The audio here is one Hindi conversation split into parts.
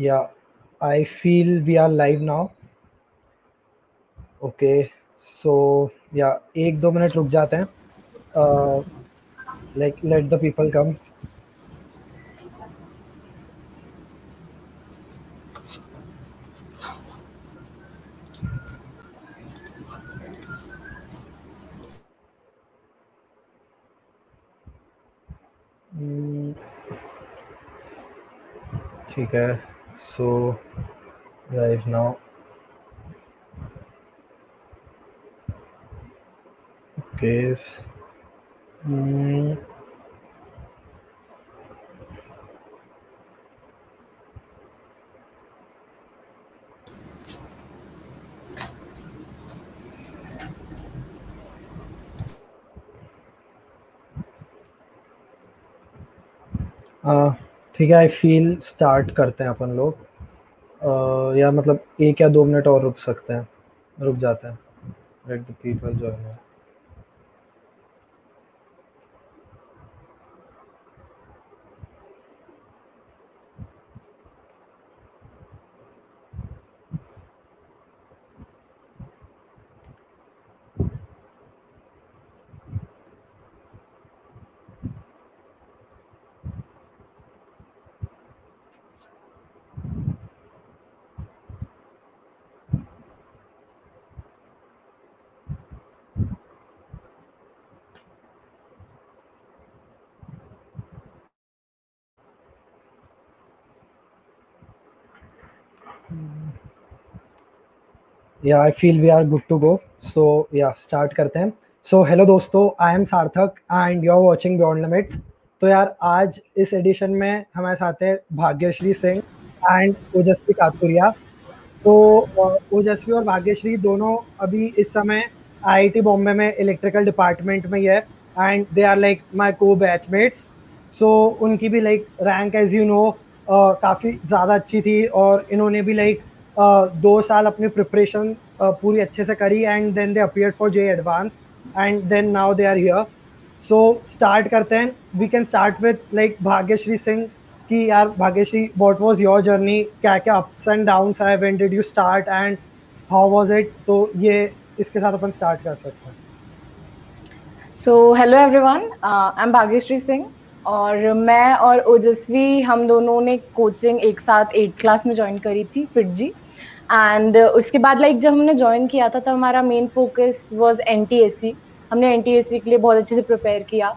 Yeah, I feel we are live now. Okay, so yeah, एक दो मिनट रुक जाते हैं. Uh, like let the people come. Hmm, ठीक है so live now okay Hmm, uh, ठीक है आई फील स्टार्ट करते हैं अपन लोग। uh, या मतलब एक या दो मिनट और रुक सकते हैं रुक जाते हैं। Late the people join yeah I feel we are good to go so yeah start करते हैं. सो हेलो दोस्तों I am Sarthak and you are watching beyond limits तो यार, आज इस एडिशन में हमारे साथ हैं भाग्यश्री सिंह एंड ओजस्वी कातुरिया. तो ओजस्वी और भाग्यश्री दोनों अभी इस समय आईआईटी बॉम्बे में इलेक्ट्रिकल डिपार्टमेंट में ही है and they are like my co batchmates so उनकी भी like rank as you know काफ़ी ज़्यादा अच्छी थी और इन्होंने भी लाइक दो साल अपनी प्रिपरेशन पूरी अच्छे से करी and then they appear for J advance and then now they are here so start करते हैं. We can start with like Bhagyashree Singh कि यार Bhagyashree what was your journey क्या क्या अप्स एंड डाउन्स है when did you start and how was it तो ये इसके साथ अपन स्टार्ट कर सकते हैं. So hello everyone I am Bhagyashree Singh और मैं और ओजस्वी हम दोनों ने कोचिंग एक साथ एट क्लास में ज्वाइन करी थी फिट जी एंड uh, उसके बाद लाइक जब हमने ज्वाइन किया था तो हमारा मेन फोकस वाज एनटीएससी हमने एनटीएससी के लिए बहुत अच्छे से प्रिपेयर किया।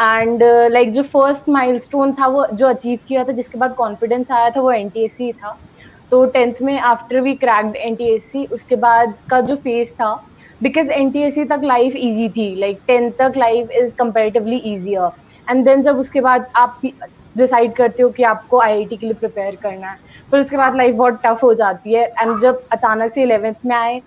एंड लाइक uh, जो फ़र्स्ट माइलस्टोन था वो जो अचीव किया था जिसके बाद कॉन्फिडेंस आया था वो एनटीएससी था। तो टेंथ में आफ्टर वी क्रैक्ड एनटीएससी उसके बाद का जो फ़ेज़ था बिकॉज़ एनटीएससी तक लाइफ ईजी थी लाइक टेंथ तक life is comparatively easier and then जब उसके बाद आप डिसाइड करते हो कि आपको आईआईटी के लिए प्रिपेयर करना है फिर उसके बाद लाइफ बहुत टफ हो जाती है. एंड जब अचानक से इलेवेंथ में आए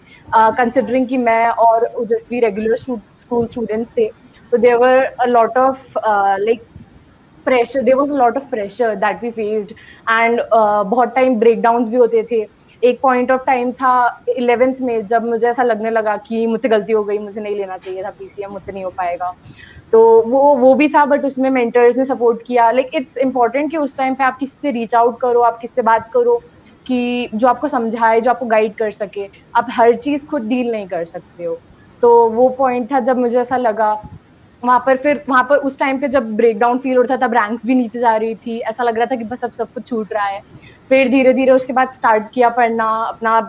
कंसिडरिंग कि मैं और ओजस्वी रेगुलर स्कूल स्टूडेंट्स थे तो there a lot of like pressure there was a lot of pressure that we faced and बहुत टाइम ब्रेकडाउन भी होते थे. एक पॉइंट ऑफ़ टाइम था इलेवेंथ में जब मुझे ऐसा लगने लगा कि मुझसे गलती हो गई, मुझे नहीं लेना चाहिए था पीसीएम मुझसे नहीं हो पाएगा. तो वो वो भी था बट उसमें मेंटर्स ने सपोर्ट किया। लाइक इट्स इंपॉर्टेंट कि उस टाइम पे आप किसी से रीच आउट करो, आप किससे बात करो कि जो आपको समझाए, जो आपको गाइड कर सके। आप हर चीज़ खुद डील नहीं कर सकते हो। तो वो पॉइंट था जब मुझे ऐसा लगा। वहाँ पर फिर, वहाँ पर उस टाइम पे जब ब्रेक डाउन फील होता था, तब रैंक्स भी नीचे जा रही थी। ऐसा लग रहा था कि बस अब सब कुछ छूट रहा है। फिर धीरे धीरे उसके बाद स्टार्ट किया पढ़ना, अपना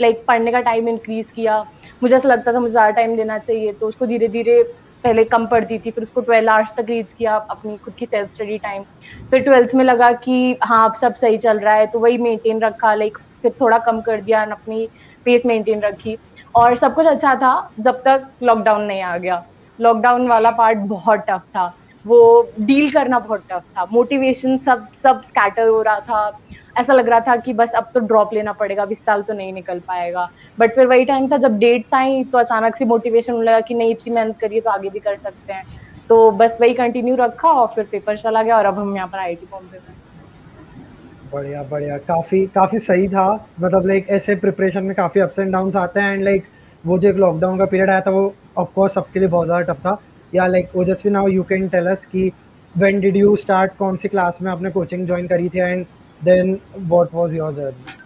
लाइक पढ़ने का टाइम इंक्रीज किया। मुझे ऐसा लगता था मुझे ज़्यादा टाइम देना चाहिए तो उसको धीरे धीरे पहले कम पढ़ती थी, फिर उसको ट्वेल्व आवर्स तक रीच किया अपनी खुद की सेल्फ स्टडी टाइम फिर ट्वेल्थ में लगा कि हाँ अब सब सही चल रहा है तो वही मेंटेन रखा लाइक फिर थोड़ा कम कर दिया अपनी पेस मेंटेन रखी. और सब कुछ अच्छा था, जब तक लॉकडाउन नहीं आ गया. लॉकडाउन वाला पार्ट बहुत टफ था. वो डील करना बहुत टफ था. मोटिवेशन सब सब स्कैटर हो रहा था. ऐसा लग रहा था कि बस अब तो ड्रॉप लेना पड़ेगा इस साल तो नहीं निकल पाएगा। बट फिर वही टाइम था जब डेट्स आई तो अचानक से मोटिवेशन लगा कि नहीं, इतनी मेहनत करिए तो आगे भी कर सकते हैं। तो बस वही कंटिन्यू रखा और फिर पेपर चला गया और अब हम यहाँ पर आई टी बॉम्बे में बढ़िया बढ़िया। काफ़ी काफ़ी सही था। मतलब लाइक ऐसे प्रिपरेशन में काफ़ी अप्स एंड डाउन्स आते हैं एंड लाइक वो जो एक लॉकडाउन का पीरियड आया था, वो ऑफ़ कोर्स सबके लिए बहुत ज़्यादा टफ था। या लाइक वो Ojaswi now you can tell us कि व्हेन डिड यू स्टार्ट कौन सी क्लास में आपने कोचिंग ज्वाइन करी थी and then what was your journey?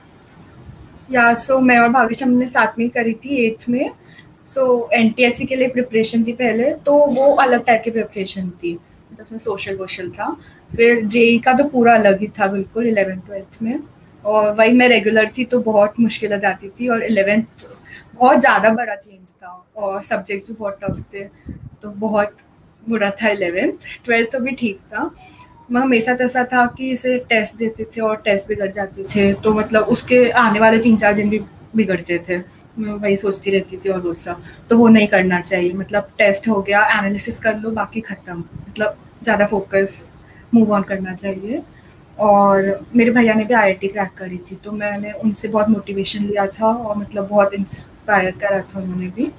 या सो मैं और भावेश हमने साथ करी थी एट्थ में। सो एन के लिए प्रिपरेशन थी पहले तो वो अलग टाइप की प्रिपरेशन थी। मतलब उसमें सोशल वोशल था। फिर जेई का तो पूरा अलग ही था बिल्कुल इलेवेंथ ट्वेल्थ में। और वही मैं रेगुलर थी तो बहुत मुश्किल आ जाती थी और इलेवेंथ बहुत ज़्यादा बड़ा चेंज था और सब्जेक्ट भी बहुत टफ थे तो बहुत बुरा था इलेवेंथ ट्वेल्थ तो भी ठीक था। मगर मेरे साथ ऐसा था कि इसे टेस्ट देते थे और टेस्ट बिगड़ जाते थे। तो मतलब उसके आने वाले तीन चार दिन भी बिगड़ते थे। मैं वही सोचती रहती थी और वो सब। तो वो नहीं करना चाहिए। मतलब टेस्ट हो गया एनालिसिस कर लो, बाकी ख़त्म। मतलब ज़्यादा फोकस मूव ऑन करना चाहिए। और मेरे भैया ने भी आई क्रैक करी थी तो मैंने उनसे बहुत मोटिवेशन लिया था और मतलब बहुत इंस्पायर करा था उन्होंने भी।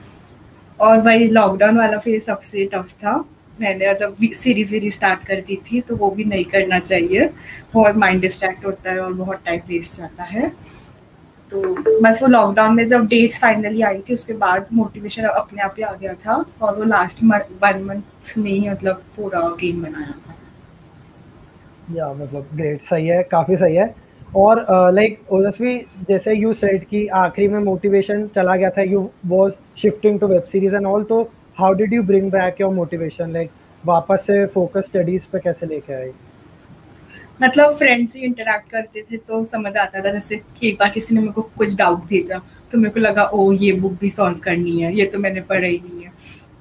और वही लॉकडाउन वाला फ़ेज़ सबसे टफ था। मैंने मतलब सीरीज़ वीरीज स्टार्ट कर दी थी तो वो भी नहीं करना चाहिए। बहुत माइंड डिस्ट्रैक्ट होता है और बहुत टाइम वेस्ट जाता है। तो बस वो लॉकडाउन में जब डेट्स फाइनली आई थी, उसके बाद मोटिवेशन अपने आप ही आ गया था और वो लास्ट वन मंथ में ही मतलब पूरा गेम बनाया था। या मतलब ग्रेट सही है, काफ़ी सही है। और लाइक ओजस्वी जैसे यू सेड कि आखिरी में मोटिवेशन चला गया था you was shifting to web series and all तो how did you bring back your motivation like वापस से फोकस स्टडीज़ पे कैसे लेके आए मतलब फ्रेंड्स ही इंटरेक्ट करते थे तो समझ आता था जैसे एक बार किसी ने मेरे को कुछ डाउट भेजा तो मेरे को लगा ओ ये बुक भी सॉल्व करनी है ये तो मैंने पढ़ा ही नहीं है।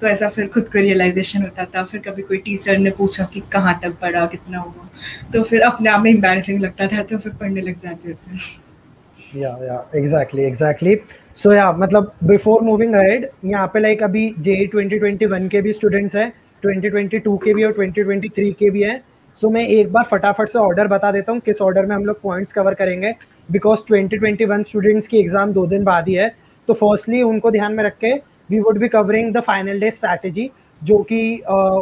तो ऐसा फिर खुद को रियलाइजेशन होता था। फिर कभी कोई टीचर ने पूछा कि कहाँ तक पढ़ा कितना हुआ तो फिर अपने आप में एम्बेरसिंग लगता था तो फिर पढ़ने लग जाते थे। या या एग्जैक्टली एग्जैक्टली सो या मतलब बिफोर मूविंग अहेड यहाँ पे लाइक अभी जे 2021 के भी स्टूडेंट्स हैं 2022 के भी और 2023 के भी हैं। सो so, मैं एक बार फटाफट से ऑर्डर बता देता हूँ किस ऑर्डर में हम लोग पॉइंट्स कवर करेंगे। बिकॉज़ 2021 स्टूडेंट्स की एग्ज़ाम दो दिन बाद ही है। तो फर्स्टली उनको ध्यान में रख के we would be covering the final day strategy जो कि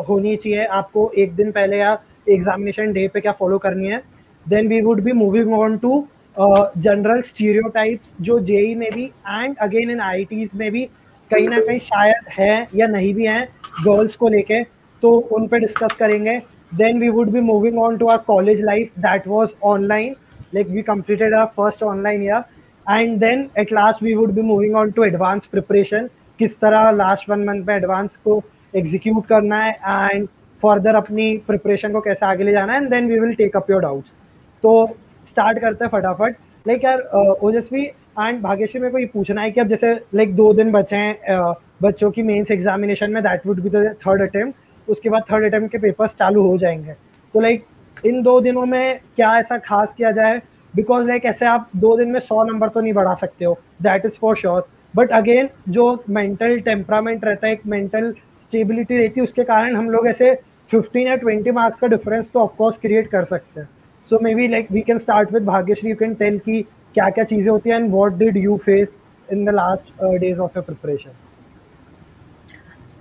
होनी चाहिए आपको एक दिन पहले या एग्जामिनेशन डे पे क्या फॉलो करनी है। Then we would be moving on to general stereotypes जो जेई में भी एंड अगेन इन आई में भी कहीं ना कहीं शायद है या नहीं भी हैं गर्ल्स को लेके तो उन पर डिस्कस करेंगे। Then we would be moving on to our college life that was online like we completed our first online year and then at last we would be moving on to advance preparation किस तरह लास्ट वन मंथ में एडवांस को एग्जीक्यूट करना है एंड फर्दर अपनी प्रिपरेशन को कैसे आगे ले जाना है। And then we will take up your doubts तो स्टार्ट करते हैं फटाफट। लाइक यार ओजस्वी एंड भाग्यश्री मेरे को ये पूछना है कि अब जैसे लाइक दो दिन बचे हैं बच्चों की मेंस एग्जामिनेशन में that would be the third attempt उसके बाद थर्ड अटेम्प्ट के पेपर्स चालू हो जाएँगे। तो लाइक इन दो दिनों में क्या ऐसा खास किया जाए? बिकॉज़ लाइक ऐसे आप दो दिन में सौ नंबर तो नहीं बढ़ा सकते हो। That is for sure but again जो मेंटल टेम्परामेंट रहता है, एक मेंटल स्टेबिलिटी रहती है, उसके कारण हम लोग ऐसे फिफ्टीन या ट्वेंटी मार्क्स का डिफरेंस तो ऑफकोर्स क्रिएट कर सकते हैं। So maybe like we can start with Bhagyashree you can tell की क्या क्या चीज़ें होती हैं and what did you face in the last days of your preparation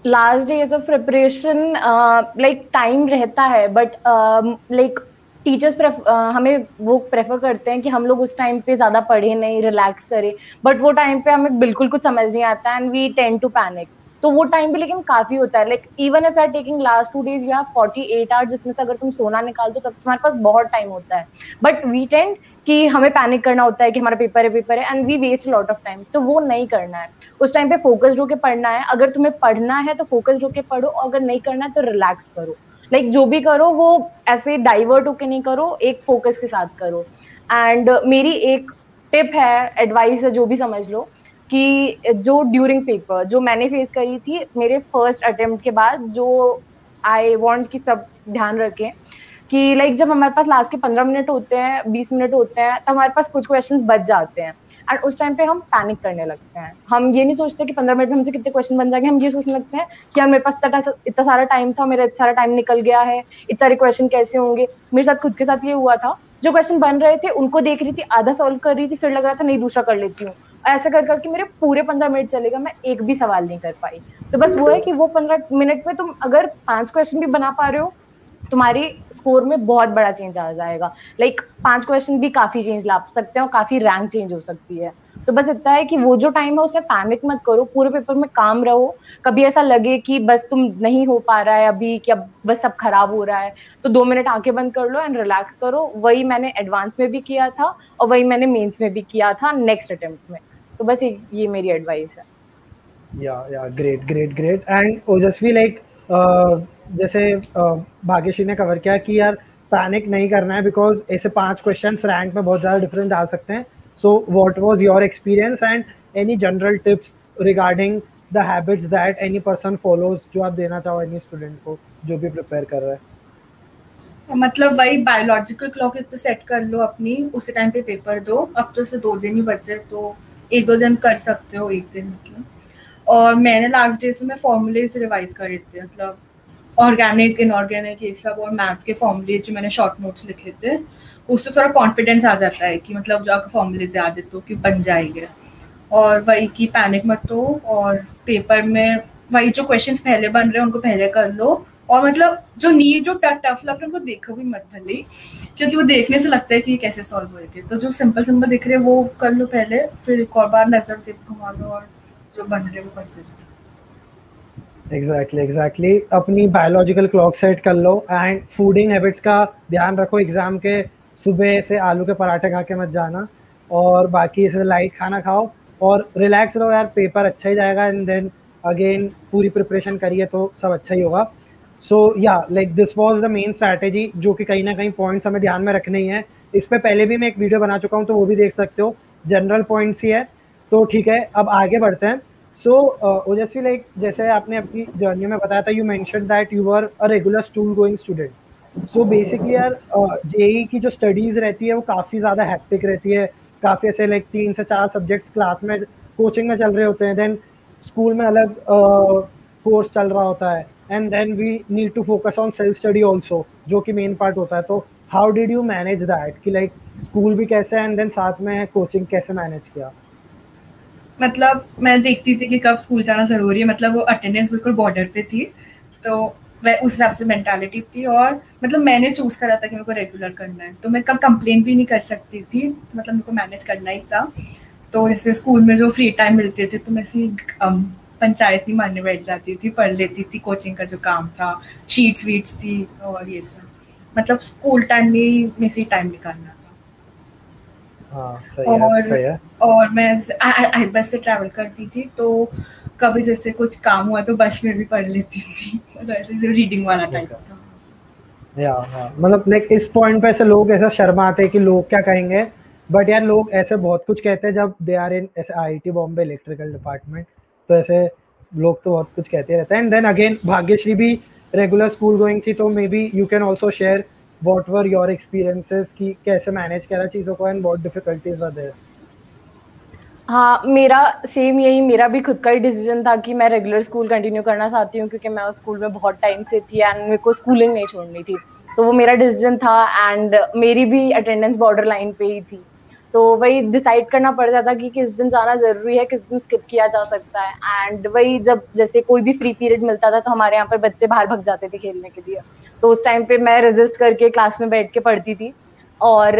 last days of preparation like time रहता है बट लाइक टीचर्स हमें वो प्रेफर करते हैं कि हम लोग उस टाइम पे ज़्यादा पढ़े नहीं रिलैक्स करें बट वो टाइम पे हमें बिल्कुल कुछ समझ नहीं आता and we tend to panic तो वो टाइम भी लेकिन काफ़ी होता है। Like even if are taking last two days you have 48 hours जिसमें से अगर तुम सोना निकाल दो तब तुम्हारे पास बहुत टाइम होता है। बट वी टेंड कि हमें पैनिक करना होता है कि हमारा पेपर है पेपर है and we waste lot of time तो वो नहीं करना है। उस टाइम पे फोकस्ड होकर पढ़ना है। अगर तुम्हें पढ़ना है तो फोकस्ड होकर पढ़ो। अगर नहीं करना है तो रिलैक्स करो। लाइक like, जो भी करो वो ऐसे डाइवर्ट होके नहीं करो। एक फोकस के साथ करो। एंड uh, मेरी एक टिप है एडवाइस है जो भी समझ लो। कि जो ड्यूरिंग पेपर जो मैंने फेस करी थी, मेरे फ़र्स्ट अटेम्प्ट के बाद जो आई वॉन्ट कि सब ध्यान रखें कि लाइक जब हमारे पास लास्ट के पंद्रह मिनट होते हैं, बीस मिनट होते हैं तो हमारे पास कुछ क्वेश्चन बच जाते हैं। एंड उस टाइम पे हम पैनिक करने लगते हैं। हम ये नहीं सोचते कि पंद्रह मिनट में हमसे कितने क्वेश्चन बन जाएँगे, हम ये सोचने लगते हैं कि यार मेरे पास इतना सारा टाइम था, मेरा इतना सारा टाइम निकल गया है, इतने सारे क्वेश्चन कैसे होंगे? मेरे साथ खुद के साथ ये हुआ था। जो क्वेश्चन बन रहे थे, उनको देख रही थी, आधा सॉल्व कर रही थी, फिर लग रहा था, नहीं, दूसरा कर लेती हूँ। ऐसा कर करके मेरे पूरे पंद्रह मिनट चलेगा, मैं एक भी सवाल नहीं कर पाई। तो बस वो है कि वो पंद्रह मिनट में तुम अगर पाँच क्वेश्चन भी बना पा रहे हो, तुम्हारी स्कोर में बहुत बड़ा चेंज आ जाएगा। लाइक पाँच क्वेश्चन भी काफ़ी चेंज ला सकते हैं और काफ़ी रैंक चेंज हो सकती है। तो बस इतना है कि वो जो टाइम है, उसमें पैनिक मत करो, पूरे पेपर में काम रहो। कभी ऐसा लगे कि बस तुम नहीं हो पा रहा है अभी, कि अब बस सब खराब हो रहा है तो दो मिनट आँखें बंद कर लो एंड रिलैक्स करो। वही मैंने एडवांस में भी किया था और वही मैंने मेंस में भी किया था नेक्स्ट अटेम्प्ट में। तो बस ये मेरी एडवाइस है। Yeah yeah great great great and Ojaswi like जैसे भाग्यश्री ने कवर किया कि यार पैनिक नहीं करना है बिकॉज़ ऐसे पाँच क्वेश्चंस रैंक में बहुत ज़्यादा डिफरेंस डाल सकते हैं। So what was your experience and any general tips regarding the habits that any person follows जो आप देना चाहो एनी स्टूडेंट को जो भी प्रिपेयर कर रहा है? मतलब वही बायोलॉजिकल क्लॉक एक तो सेट कर लो अपनी उसी टाइम पे पेपर दो। अब तो से दो दिन ही बचे तो एक दो दिन कर सकते हो, एक दिन मतलब। और मैंने लास्ट डेज़ में फॉर्मूलेज रिवाइज करे थे मतलब ऑर्गेनिक इनऑर्गेनिक ये सब और मैथ्स के फॉर्मूले जो मैंने शॉर्ट नोट्स लिखे थे, उससे थोड़ा कॉन्फिडेंस आ जाता है कि मतलब जो आपके फॉर्मूले से याद तो कि बन जाएँगे। और वही की पैनिक मत हो और पेपर में वही जो क्वेश्चंस पहले बन रहे हैं, उनको पहले कर लो। और मतलब जो नीट जो टफ लग रहा है, उनको देखो भी मत भले क्योंकि वो देखने से लगता है कि कैसे सॉल्व होएँगे तो जो सिंपल सिंपल दिख रहे हैं, वो कर लो पहले, फिर एक और बार नज़र दे, घुमा लो और जो बन रहे वो कर दीजिए। एग्जैक्टली एग्जैक्टली अपनी बायोलॉजिकल क्लॉक सेट कर लो एंड फूडिंग हैबिट्स का ध्यान रखो एग्ज़ाम के सुबह से आलू के पराठे खा के मत जाना और बाकी ऐसे लाइट खाना खाओ और रिलैक्स रहो यार पेपर अच्छा ही जाएगा एंड देन अगेन पूरी प्रिपरेशन करिए तो सब अच्छा ही होगा। So yeah like this was the main strategy जो कि कहीं ना कहीं पॉइंट्स हमें ध्यान में रखने ही है। इस पर पहले भी मैं एक वीडियो बना चुका हूँ तो वो भी देख सकते हो। जनरल पॉइंट्स ही है। तो ठीक है अब आगे बढ़ते हैं। सो ओजस्वी लाइक जैसे आपने अपनी जर्नी में बताया था you mention that you are a regular school going student so basically यार जेई की जो स्टडीज़ रहती है वो काफ़ी ज़्यादा हैप्टिक रहती है। काफ़ी ऐसे लाइक तीन से चार सब्जेक्ट्स क्लास में कोचिंग में चल रहे होते हैं। देन स्कूल में अलग कोर्स uh, चल रहा होता है। And then we need to focus on self study also जो कि मेन पार्ट होता है। तो how did you manage that कि लाइक स्कूल भी कैसे एंड देन साथ में कोचिंग कैसे मैनेज किया? मतलब मैं देखती थी कि कब स्कूल जाना ज़रूरी है। मतलब वो अटेंडेंस बिल्कुल बॉर्डर पे थी। तो वह उस हिसाब से मैंटालिटी थी और मतलब मैंने चूज़ करा था कि मेरे को रेगुलर करना है। तो मैं कब कंप्लेन भी नहीं कर सकती थी। तो मतलब मेरे को मैनेज करना ही था। तो जैसे स्कूल में जो फ्री टाइम मिलते थे तो मैं ऐसी पंचायत नहीं मारने बैठ जाती थी पढ़ लेती थी कोचिंग का जो काम था शीट्स वीट्स थी और ये सब। मतलब स्कूल टाइम में में से टाइम निकालना हाँ, सही और है, सही है। और मैं बस से ट्रैवल करती थी तो कभी जैसे कुछ काम हुआ तो बस में भी पढ़ लेती थी। मतलब ऐसे रीडिंग वाला टाइप था। या मतलब लाइक इस पॉइंट पे ऐसे लोग ऐसा शर्मा आते हैं कि लोग क्या कहेंगे बट यार लोग ऐसे बहुत कुछ कहते हैं जब दे आर इन ऐसे आईआईटी बॉम्बे इलेक्ट्रिकल डिपार्टमेंट तो ऐसे लोग तो बहुत कुछ कहते रहते हैं। एंड देन अगेन भाग्यश्री भी रेगुलर स्कूल गोइंग थी तो maybe you can also share what were your experiences कि कैसे मैनेज करा चीज़ों को and what difficulties were there? हाँ मेरा सेम यही, मेरा भी खुद का ही डिसीज़न था कि मैं रेगुलर स्कूल कंटिन्यू करना चाहती हूँ क्योंकि मैं उस स्कूल में बहुत टाइम से थी एंड मेरे को स्कूलिंग नहीं छोड़नी थी। तो वो मेरा डिसीज़न था एंड मेरी भी अटेंडेंस बॉर्डर लाइन पे ही थी। तो वही डिसाइड करना पड़ जाता कि किस दिन जाना ज़रूरी है, किस दिन स्किप किया जा सकता है। एंड वही जब जैसे कोई भी फ्री पीरियड मिलता था तो हमारे यहाँ पर बच्चे बाहर भग जाते थे खेलने के लिए। तो उस टाइम पे मैं रजिस्ट करके क्लास में बैठ के पढ़ती थी। और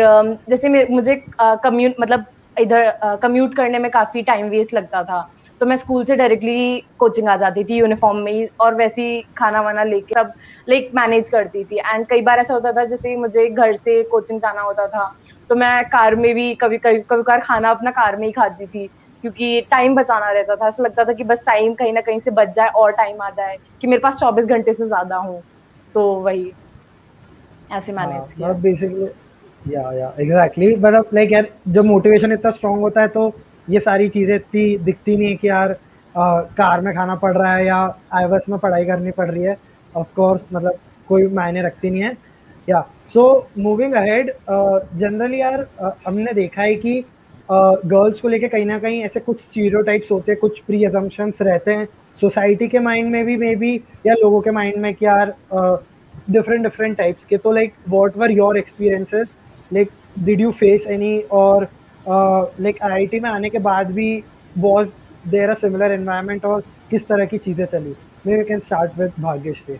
जैसे मुझे कम्यूट मतलब इधर कम्यूट करने में काफ़ी टाइम वेस्ट लगता था। तो मैं स्कूल से डायरेक्टली कोचिंग आ जाती थी यूनिफॉर्म में ही, और वैसे ही खाना वाना लेके सब लाइक मैनेज करती थी। एंड कई बार ऐसा होता था, जैसे मुझे घर से कोचिंग जाना होता था। तो मैं कार में भी कभी कभी कभी कार खाना अपना कार में ही खाती थी क्योंकि टाइम बचाना रहता था। ऐसा लगता था कि बस टाइम कहीं ना कहीं से बच जाए और टाइम आ जाए कि मेरे पास चौबीस घंटे से ज़्यादा हूँ। तो वही ऐसे मैनेज हाँ, किया। बेसिकली या या एग्जैक्टली मतलब लाइक यार जब मोटिवेशन इतना स्ट्रांग होता है तो ये सारी चीज़ें इतनी दिखती नहीं है कि यार आ, कार में खाना पड़ रहा है या आई में पढ़ाई करनी पड़ रही है। ऑफ़ कोर्स मतलब कोई मायने रखती नहीं है। Yeah so moving ahead generally यार uh, हमने देखा है कि गर्ल्स uh, को लेके कहीं ना कहीं ऐसे कुछ स्टीरियोटाइप्स होते हैं कुछ प्री एजम्पन्स रहते हैं। सोसाइटी के माइंड में भी मे बी या लोगों के माइंड में कि यार डिफरेंट डिफरेंट टाइप्स के। तो like what were your experiences like did you face any और लाइक आई आई टी में आने के बाद भी was there a similar environment और किस तरह की चीज़ें चली? May we can start with Bhagyashree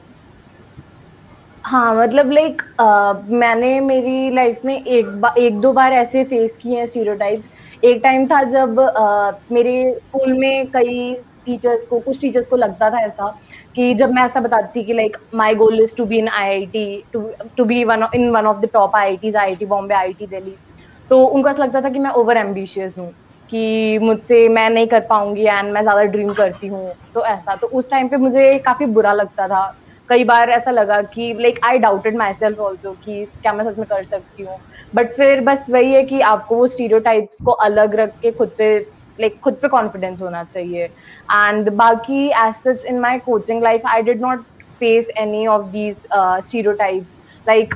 हाँ मतलब लाइक uh, मैंने मेरी लाइफ में एक बार एक दो बार ऐसे फेस किए हैं स्टीरियोटाइप्स एक टाइम था जब uh, मेरे स्कूल में कई टीचर्स को कुछ टीचर्स को लगता था ऐसा कि जब मैं ऐसा बताती थी कि like my goal is to be in IIT to to be one in one of the top IITs IIT Bombay IIT Delhi तो उनको ऐसा लगता था कि मैं ओवर एम्बिशियस हूँ कि मुझसे मैं नहीं कर पाऊँगी एंड मैं ज़्यादा ड्रीम करती हूँ। तो ऐसा तो उस टाइम पे मुझे काफ़ी बुरा लगता था। कई बार ऐसा लगा कि like I doubted myself also कि क्या मैं सच में कर सकती हूँ। बट फिर बस वही है कि आपको वो स्टीरियो को अलग रख के खुद पे लाइक खुद पे कॉन्फिडेंस होना चाहिए। एंड बाकी as such in my coaching life I did not face any of these stereo like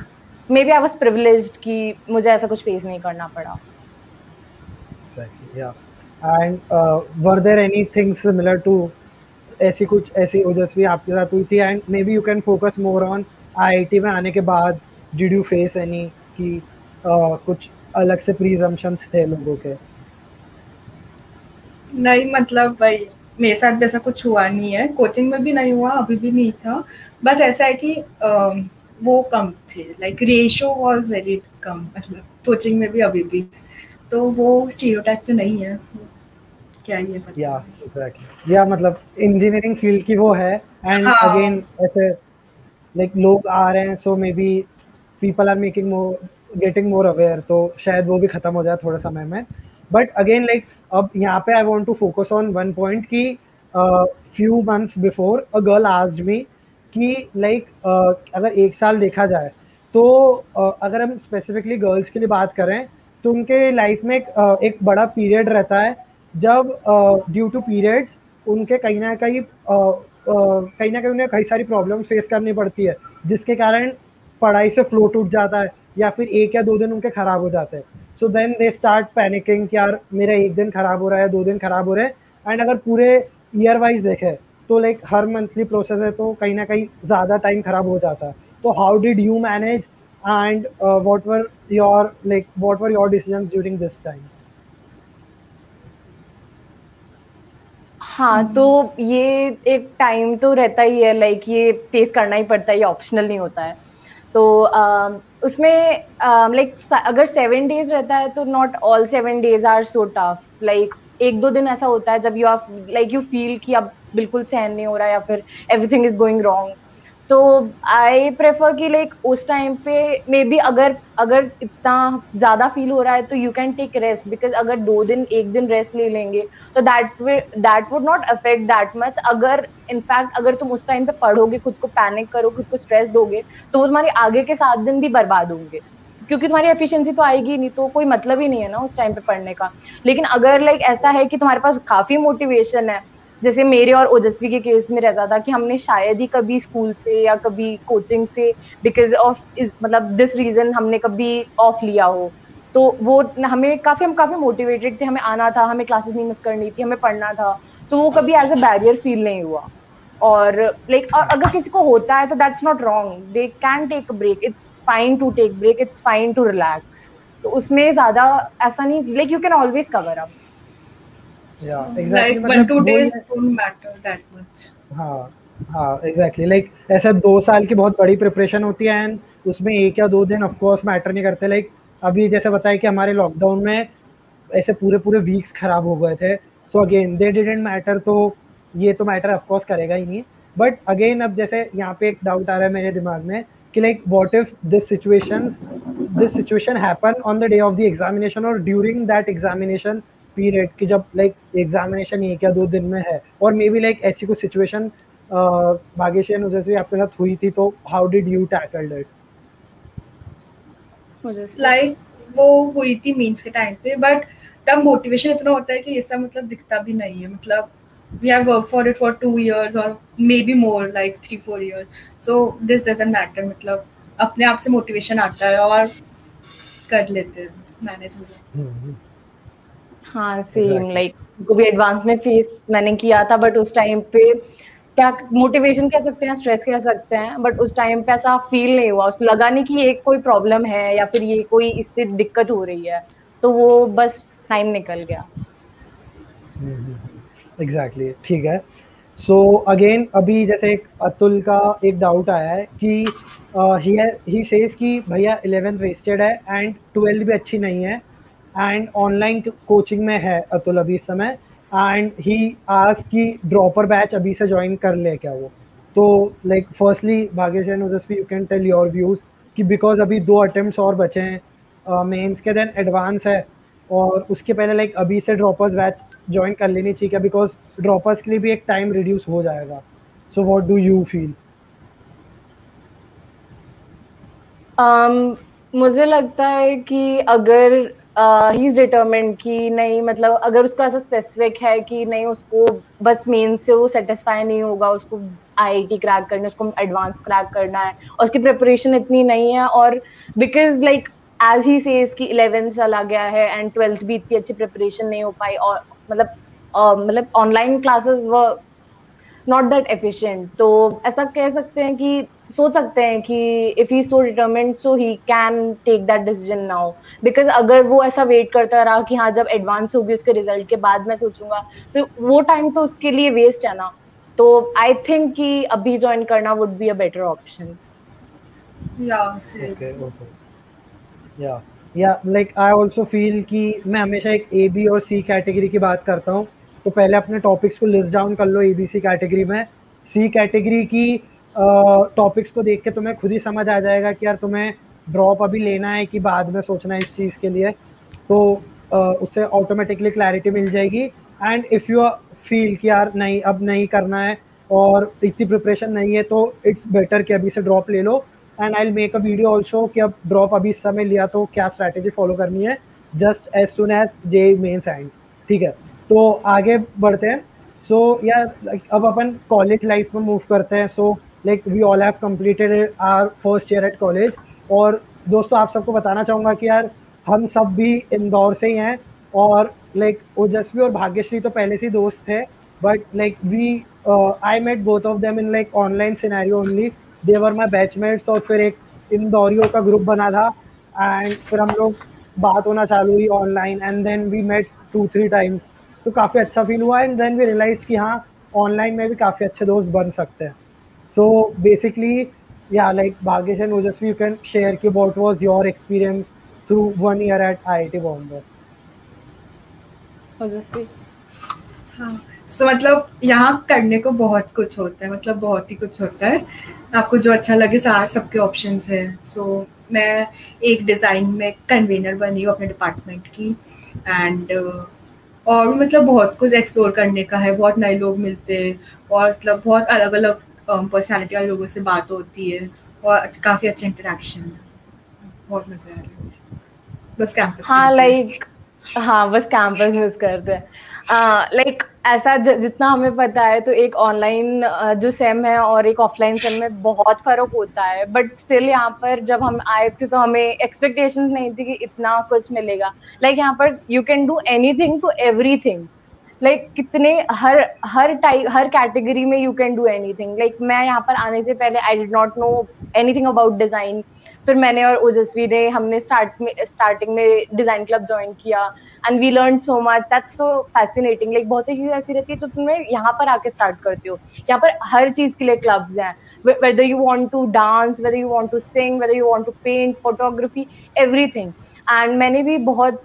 maybe I was privilege कि मुझे ऐसा कुछ फेस नहीं करना पड़ा। Yeah. And uh, were there anything similar to ऐसी कुछ ऐसी ओजस्वी आपके साथ हुई थी। And maybe you can focus more on IIT में आने के बाद डिड यू फेस एनी कि कुछ अलग से प्रीजम्पशंस थे लोगों के? नहीं मतलब वही मेरे साथ भी ऐसा कुछ हुआ नहीं है। कोचिंग में भी नहीं हुआ अभी भी नहीं था। बस ऐसा है कि uh, वो कम थे। लाइक रेशो वाज वेरी कम मतलब कोचिंग में भी अभी भी। तो वो स्टीरियोटाइप तो नहीं है। क्या या एग्जैक्टली या मतलब इंजीनियरिंग फ़ील्ड की वो है एंड हाँ. अगेन ऐसे लाइक लोग आ रहे हैं so maybe people are making more getting more aware तो शायद वो भी खत्म हो जाए थोड़े समय में बट अगेन लाइक अब यहाँ पे I want to focus on one point कि few months before a girl asked me कि लाइक uh, अगर एक साल देखा जाए तो uh, अगर हम स्पेसिफिकली गर्ल्स के लिए बात करें तो उनके लाइफ में एक, एक बड़ा पीरियड रहता है जब ड्यू टू पीरियड्स उनके कहीं ना कहीं कहीं ना कहीं उन्हें कई सारी प्रॉब्लम्स फेस करनी पड़ती है, जिसके कारण पढ़ाई से फ्लो टूट जाता है या फिर एक या दो दिन उनके ख़राब हो जाते हैं। So then they start panicking कि यार, मेरा एक दिन ख़राब हो रहा है, दो दिन ख़राब हो रहे हैं। एंड अगर पूरे ईयर वाइज देखें तो लाइक हर मंथली प्रोसेस है तो कहीं ना कहीं ज़्यादा टाइम ख़राब हो जाता है। तो how did you manage and what were your like what what your decision during this this हाँ तो ये एक टाइम तो रहता ही है लाइक ये फेस करना ही पड़ता है ये ऑप्शनल नहीं होता है। तो आ, उसमें लाइक अगर सेवन डेज़ रहता है तो not all seven days are so tough like एक दो दिन ऐसा होता है जब you are like you feel कि अब बिल्कुल सहन नहीं हो रहा है या फिर एवरीथिंग इज़ गोइंग रॉन्ग तो आई प्रेफर कि लाइक उस टाइम पे मे बी अगर अगर इतना ज़्यादा फील हो रहा है तो you can take rest because अगर दो दिन, एक दिन रेस्ट ले लेंगे तो that that would not affect that much अगर इनफैक्ट अगर तुम उस टाइम पे पढ़ोगे, खुद को पैनिक करो, खुद को स्ट्रेस दोगे तो वो तुम्हारे आगे के सात दिन भी बर्बाद होंगे। क्योंकि तुम्हारी एफिशिएंसी तो आएगी नहीं तो कोई मतलब ही नहीं है ना उस टाइम पे पढ़ने का। लेकिन अगर लाइक ऐसा है कि तुम्हारे पास काफ़ी मोटिवेशन है जैसे मेरे और ओजस्वी के केस में रहता था कि हमने शायद ही कभी स्कूल से या कभी कोचिंग से बिकॉज़ ऑफ़ मतलब दिस रीजन हमने कभी ऑफ़ लिया हो। तो वो हमें काफ़ी हम काफ़ी मोटिवेटेड थे हमें आना था हमें क्लासेस नहीं मिस करनी थी हमें पढ़ना था। तो वो कभी एज अ बैरियर फील नहीं हुआ। और लाइक like, और अगर किसी को होता है तो that's not wrong they can take a break it's fine to take break it's fine to relax तो उसमें ज़्यादा ऐसा नहीं like you can always cover up yeah exactly. like one two days don't matter that much. हाँ हाँ एग्जैक्टली लाइक ऐसे दो साल की बहुत बड़ी प्रिपरेशन होती है एंड उसमें एक या दो दिन ऑफ़ कोर्स मैटर नहीं करते. लाइक अभी जैसे बताया कि हमारे लॉकडाउन में ऐसे पूरे पूरे वीक्स खराब हो गए थे. So again they didn't matter तो ये तो मैटर ऑफ़ कोर्स करेगा ही नहीं. बट अगेन अब जैसे यहाँ पे एक डाउट आ रहा है मेरे दिमाग में कि like what if this situation this situation happen on the day of the examination और ड्यूरिंग दैट एग्जामिनेशन पीरियड की जब लाइक एग्जामिनेशन एक या दो दिन में है और मे बी लाइक ऐसी कुछ सिचुएशन भाग्यश्री जैसे आपके साथ हुई थी तो how did you tackle it like वो हुई थी मींस के टाइम पे बट तब मोटिवेशन इतना होता है कि ये सब मतलब दिखता भी नहीं है मतलब we have worked for it for two years or maybe more like three four years. So this doesn't matter मतलब अपने आप से मोटिवेशन आता है और कर लेते हैं मैनेज हो जाता है। हाँ सेम लाइक को भी एडवांस में फेस मैंने किया था बट उस टाइम पे क्या मोटिवेशन कह सकते हैं स्ट्रेस कह सकते हैं बट उस टाइम पे ऐसा फील नहीं हुआ। उस लगा नहीं कि ये कोई प्रॉब्लम है या फिर ये कोई इससे दिक्कत हो रही है। तो वो बस टाइम निकल गया। एग्जैक्टली exactly, ठीक है। सो so, अगेन अभी जैसे एक अतुल का एक डाउट आया है कि ही ही सेज कि भैया इलेवेंथ वेस्टेड है एंड ट्वेल्थ भी अच्छी नहीं है। एंड ऑनलाइन कोचिंग में है अतुल अभी इस समय। एंड ही आज की ड्रॉपर बैच अभी से ज्वाइन कर ले क्या वो? तो like firstly Bhagyash and you can tell your views कि बिकॉज़ अभी दो अटेम्प्ट और बचे हैं मेंस के देन एडवांस है। और उसके पहले लाइक अभी से ड्रॉपर्स बैच ज्वाइन कर लेनी चाहिए क्या? बिकॉज़ ड्रॉपर्स के लिए भी एक टाइम रिड्यूस हो जाएगा। So what do you feel मुझे लगता है कि अगर ही इज़ डिटर्मेंट कि नहीं मतलब अगर उसका ऐसा स्पेसिफिक है कि नहीं, उसको बस मेन से वो सेटिस्फाई नहीं होगा, उसको आईआईटी क्रैक करना है, उसको एडवांस क्रैक करना है, और उसकी प्रिपरेशन इतनी नहीं है, और because like as he says कि इलेवेंथ चला गया है एंड ट्वेल्थ भी इतनी अच्छी प्रिपरेशन नहीं हो पाई, और मतलब मतलब ऑनलाइन क्लासेस वो नॉट दैट एफिशिएंट तो ऐसा कह सकते हैं कि सोच सकते हैं कि if he so determined so he can take that decision now because अगर वो ऐसा वेट करता रहा कि हाँ जब एडवांस होगी उसके रिज़ल्ट के बाद मैं सोचूँगा तो वो टाइम तो उसके लिए वेस्ट है ना. तो आई थिंक कि अभी ज्वाइन करना would be a better option या या लाइक आई आल्सो फील कि मैं हमेशा एक ए बी और सी कैटेगरी की बात करता हूँ. तो पहले अपने टॉपिक्स को लिस्ट डाउन कर लो ए बी सी कैटेगरी में। सी कैटेगरी की टॉपिक्स को देख के तुम्हें खुद ही समझ आ जाएगा कि यार तुम्हें ड्रॉप अभी लेना है कि बाद में सोचना है इस चीज़ के लिए। तो उससे ऑटोमेटिकली क्लैरिटी मिल जाएगी। एंड इफ़ यू फील कि यार नहीं, अब नहीं करना है और इतनी प्रिपरेशन नहीं है तो इट्स बेटर कि अभी से ड्रॉप ले लो। And I make a video also कि अब ड्रॉप अभी इस समय लिया तो क्या स्ट्रैटेजी फॉलो करनी है। Just as soon as JEE main science ठीक है? तो आगे बढ़ते हैं। सो yeah, अब अपन कॉलेज लाइफ में मूव करते हैं। So like we all have completed our first year at college और दोस्तों आप सबको बताना चाहूँगा कि यार हम सब भी इंदौर से ही हैं। और लाइक ओजस्वी और भाग्यश्री तो पहले से ही दोस्त थे। But like we I met both of them in like online scenario only they were my batchmates और फिर एक इंदौरियों का ग्रुप बना था। एंड फिर हम लोग बात होना चालू हुई online and then we met two three times तो काफ़ी अच्छा फील हुआ एंड देन वी रियलाइज़ कि हाँ ऑनलाइन में भी काफ़ी अच्छे दोस्त बन सकते हैं So basically, yeah, like Bhagesh and Ojasvi, you can share ki what was your experience through one year at IIT Bombay. Ojasvi. हाँ सो so, मतलब यहाँ करने को बहुत कुछ होता है मतलब बहुत ही कुछ होता है आपको जो अच्छा लगे सारे सबके ऑप्शंस है सो so, मैं एक डिज़ाइन में कन्वीनर बनी हूँ अपने डिपार्टमेंट की एंड uh, और भी मतलब बहुत कुछ एक्सप्लोर करने का है बहुत नए लोग मिलते हैं और मतलब बहुत अलग अलग पर्सनैलिटी वाले लोगों से बात होती है और काफ़ी अच्छा इंटरेक्शन बहुत मज़ा आ रहा है। बस कैंपस हाँ लाइक हाँ बस कैंपस मिस करते हैं। लाइक ऐसा जितना हमें पता है तो एक ऑनलाइन जो सेम है और एक ऑफलाइन सेम में बहुत फ़र्क होता है। बट स्टिल यहाँ पर जब हम आए थे तो हमें एक्सपेक्टेशंस नहीं थी कि इतना कुछ मिलेगा। लाइक like यहाँ पर you can do anything to everything like कितने, हर हर टाइप हर कैटेगरी में you can do anything like मैं यहाँ पर आने से पहले I did not know anything about design फिर मैंने और ओजस्वी ने, हमने स्टार्ट में स्टार्टिंग में डिज़ाइन क्लब ज्वाइन किया। And we learn so much that's so fascinating like बहुत सी चीज़ें ऐसी रहती है जो तुम्हें यहाँ पर आके स्टार्ट करते हो। यहाँ पर हर चीज़ के लिए क्लब्स हैं। Whether you want to dance, whether you want to sing, whether you want to paint, photography, everything. And मैंने भी बहुत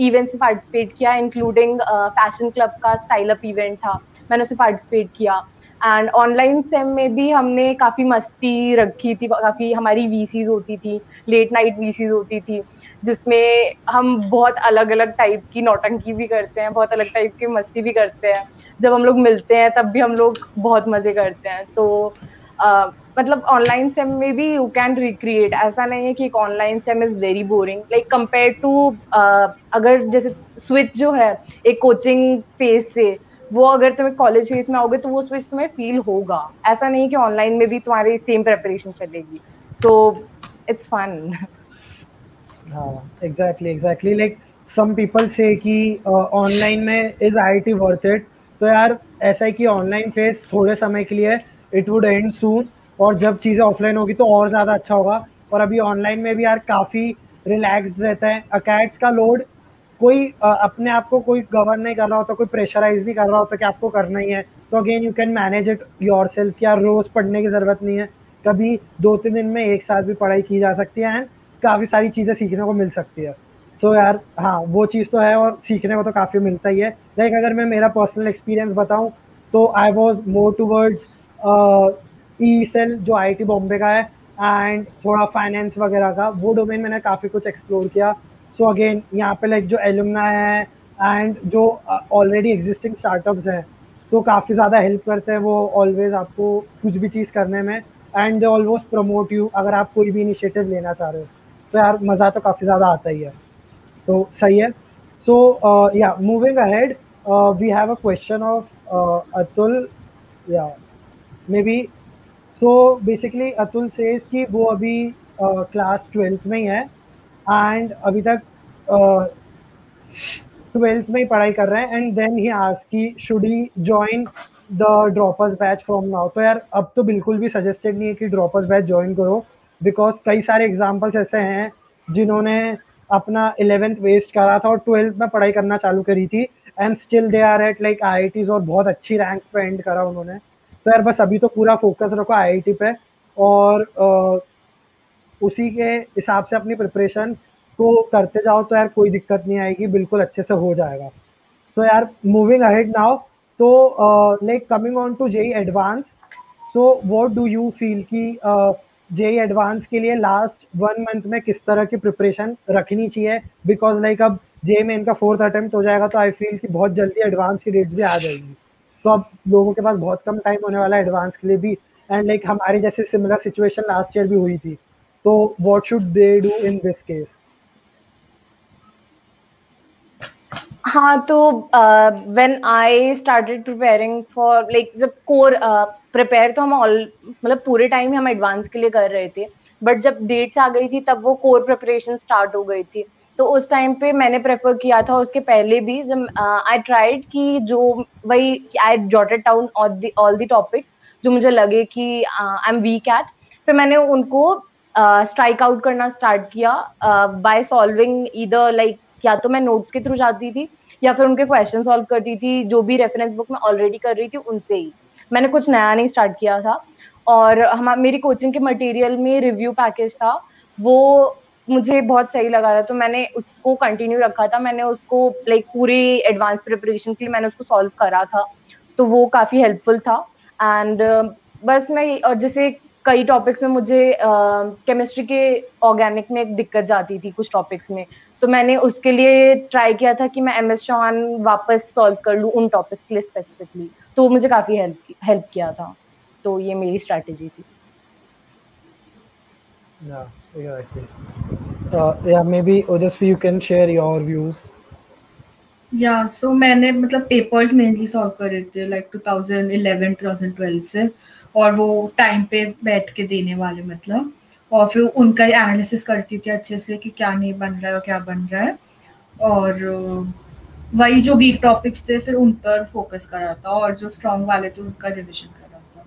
इवेंट्स में पार्टिसिपेट किया इंक्लूडिंग फ़ैशन क्लब का स्टाइल अप इवेंट था। मैंने उसमें पार्टिसिपेट किया। एंड ऑनलाइन सेम में भी हमने काफ़ी मस्ती रखी थी। काफ़ी हमारी वीसीज होती थी। लेट नाइट वीसीज होती थी। जिसमें हम बहुत अलग अलग टाइप की नौटंकी भी करते हैं बहुत अलग टाइप की मस्ती भी करते हैं। जब हम लोग मिलते हैं तब भी हम लोग बहुत मज़े करते हैं। तो uh, मतलब ऑनलाइन सेम में भी यू कैन रिक्रिएट ऐसा नहीं है कि एक online sem is very boring like compare to अगर जैसे स्विच जो है एक कोचिंग फ़ेज़ से वो अगर तुम्हें कॉलेज फ़ेज़ में आओगे तो वो स्विच तुम्हें फील होगा। ऐसा नहीं कि ऑनलाइन में भी तुम्हारी सेम प्रेपरेशन चलेगी। सो इट्स फन हाँ exactly exactly like some people say कि ऑनलाइन uh, में is I T worth it तो यार ऐसा है कि ऑनलाइन फ़ेज़ थोड़े समय के लिए इट वुड एंड सून और जब चीज़ें ऑफलाइन होगी तो और ज़्यादा अच्छा होगा। और अभी ऑनलाइन में भी यार काफ़ी रिलैक्स रहता है। अकेट्स का लोड कोई अपने आप को कोई गवर्न नहीं कर रहा होता कोई प्रेशराइज नहीं कर रहा होता कि आपको करना ही है। तो again you can manage it yourself यार रोज़ पढ़ने की ज़रूरत नहीं है। कभी दो तीन दिन में एक साथ भी पढ़ाई की जा सकती है। एंड काफ़ी सारी चीज़ें सीखने को मिल सकती है। सो so, यार हाँ वो चीज़ तो है और सीखने को तो काफ़ी मिलता ही है। लाइक अगर मैं मेरा पर्सनल एक्सपीरियंस बताऊँ तो I was more towards E cell जो आई टी बॉम्बे का है एंड थोड़ा फाइनेंस वगैरह का वो डोमेन मैंने काफ़ी कुछ एक्सप्लोर किया। सो अगेन यहाँ पे लाइक जो एलुमना है एंड जो ऑलरेडी एग्जिस्टिंग स्टार्टअप्स हैं तो काफ़ी ज़्यादा हेल्प करते हैं वो ऑलवेज आपको कुछ भी चीज़ करने में। And they almost promote you अगर आप कोई भी इनिशिएटिव लेना चाह रहे हो। तो यार मज़ा तो काफ़ी ज़्यादा आता ही है। तो सही है। So yeah moving ahead we have a question of Atul yeah maybe so basically Atul says कि वो अभी क्लास uh, ट्वेल्थ में ही है एंड अभी तक ट्वेल्थ uh, में ही पढ़ाई कर रहे हैं एंड देन ही आज की should he join the droppers batch from now तो यार अब तो बिल्कुल भी सजेस्टेड नहीं है कि ड्रॉपर्स बैच ज्वाइन करो। बिकॉज़ कई सारे एग्जाम्पल्स ऐसे हैं जिन्होंने अपना इलेवेंथ वेस्ट करा था और ट्वेल्थ में पढ़ाई करना चालू करी थी and still they are at like I और बहुत अच्छी रैंक्स पे एंड करा उन्होंने। तो यार बस अभी तो पूरा फोकस रखो आई पे और uh, उसी के हिसाब से अपनी प्रिपरेशन को करते जाओ तो यार कोई दिक्कत नहीं आएगी बिल्कुल अच्छे से हो जाएगा। सो so, यार मूविंग अहेड नाउ तो like coming on to JEE advance so what do you feel कि जेई एडवांस के लिए लास्ट वन मंथ में किस तरह की प्रिपरेशन रखनी चाहिए? बिकॉज़ लाइक अब जे में इनका फोर्थ अटेम्प्ट हो जाएगा तो आई फील कि बहुत जल्दी एडवांस की डेट्स भी आ जाएगी। तो अब लोगों के पास बहुत कम टाइम होने वाला है एडवांस के लिए भी। एंड लाइक हमारी जैसे सिमिलर सिचुएशन लास्ट ईयर भी हुई थी। तो what should they do in this case हाँ तो when I started preparing for like जब कोर प्रिपेयर तो हम ऑल मतलब पूरे टाइम ही हम एडवांस के लिए कर रहे थे बट जब डेट्स आ गई थी तब वो कोर प्रिपरेशन स्टार्ट हो गई थी। तो उस टाइम पे मैंने प्रेफर किया था उसके पहले भी जब आई ट्राइड कि जो वही I jotted down all the topics जो मुझे लगे कि आई एम वीक एट फिर मैंने उनको स्ट्राइक uh, आउट करना स्टार्ट किया बाय सॉल्विंग इधर लाइक या तो मैं नोट्स के थ्रू जाती थी, या फिर उनके क्वेश्चन सॉल्व करती थी, जो भी रेफरेंस बुक मैं ऑलरेडी कर रही थी, उनसे ही। मैंने कुछ नया नहीं स्टार्ट किया था। और हम, मेरी कोचिंग के मटेरियल में रिव्यू पैकेज था, वो मुझे बहुत सही लगा था। तो मैंने उसको कंटिन्यू रखा था। मैंने उसको लाइक पूरी एडवांस प्रिपरेशन के लिए मैंने उसको सॉल्व करा था। तो वो काफ़ी हेल्पफुल था। एंड बस मैं, और जैसे कई टॉपिक्स में मुझे केमिस्ट्री uh, के ऑर्गेनिक में एक दिक्कत जाती थी कुछ टॉपिक्स में। तो मैंने उसके लिए ट्राई किया था कि मैं एम एस चौहान वापस सॉल्व कर लूँ उन टॉपिक्स के लिए स्पेसिफिकली तो मुझे काफ़ी हेल्प हेल्प किया था। तो ये मेरी स्ट्रैटेजी थी। Yeah, exactly. Uh, yeah, maybe Ojasvi, you can share your views. या सो मैंने मतलब पेपर्स मेनली सॉल्व कर रहे थे लाइक 2011 2012 से। और वो टाइम पे बैठ के देने वाले मतलब। और फिर उनका एनालिसिस करती थी अच्छे से कि क्या नहीं बन रहा है और क्या बन रहा है। और वही जो वीक टॉपिक्स थे फिर उन पर फोकस करा था और जो स्ट्रॉन्ग वाले थे उनका रिविजन करा था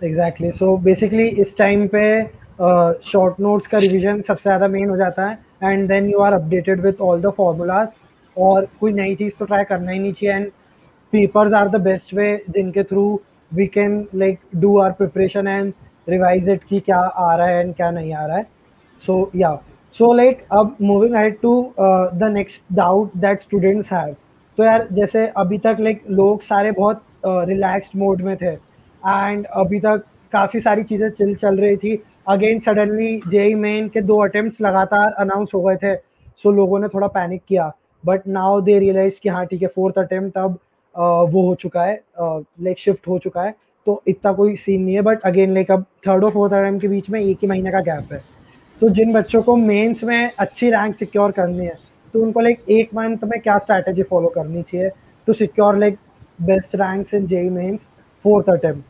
एग्जैक्टली सो बेसिकली इस टाइम पे शॉर्ट uh, नोट्स का रिवीजन सबसे ज़्यादा मेन हो जाता है। And then you are updated with all the formulas और कोई नई चीज़ तो ट्राई करना ही नहीं चाहिए। And papers are the best way जिनके through we can like do our preparation and revise it कि क्या आ रहा है एंड क्या नहीं आ रहा है। सो या सो लाइक अब moving ahead to the next doubt that students have तो यार जैसे अभी तक लाइक लोग सारे बहुत रिलैक्स्ड uh, मोड में थे। एंड अभी तक काफ़ी सारी चीज़ें चल चल रही थी। अगेन सडनली जेई मेन के दो अटेम्प्ट लगातार अनाउंस हो गए थे। सो so, लोगों ने थोड़ा पैनिक किया। बट नाउ दे रियलाइज़ कि हाँ ठीक है फोर्थ अटेम्प्ट अब वो हो चुका है लाइक शिफ्ट हो चुका है तो इतना कोई सीन नहीं है बट अगेन लाइक अब थर्ड और फोर्थ अटेम्प्ट के बीच में एक ही महीने का गैप है। तो जिन बच्चों को मेंस में अच्छी रैंक सिक्योर करनी है तो उनको लाइक एक मंथ में क्या स्ट्रैटेजी फॉलो करनी चाहिए? To secure like best ranks in JEE Mains fourth attempt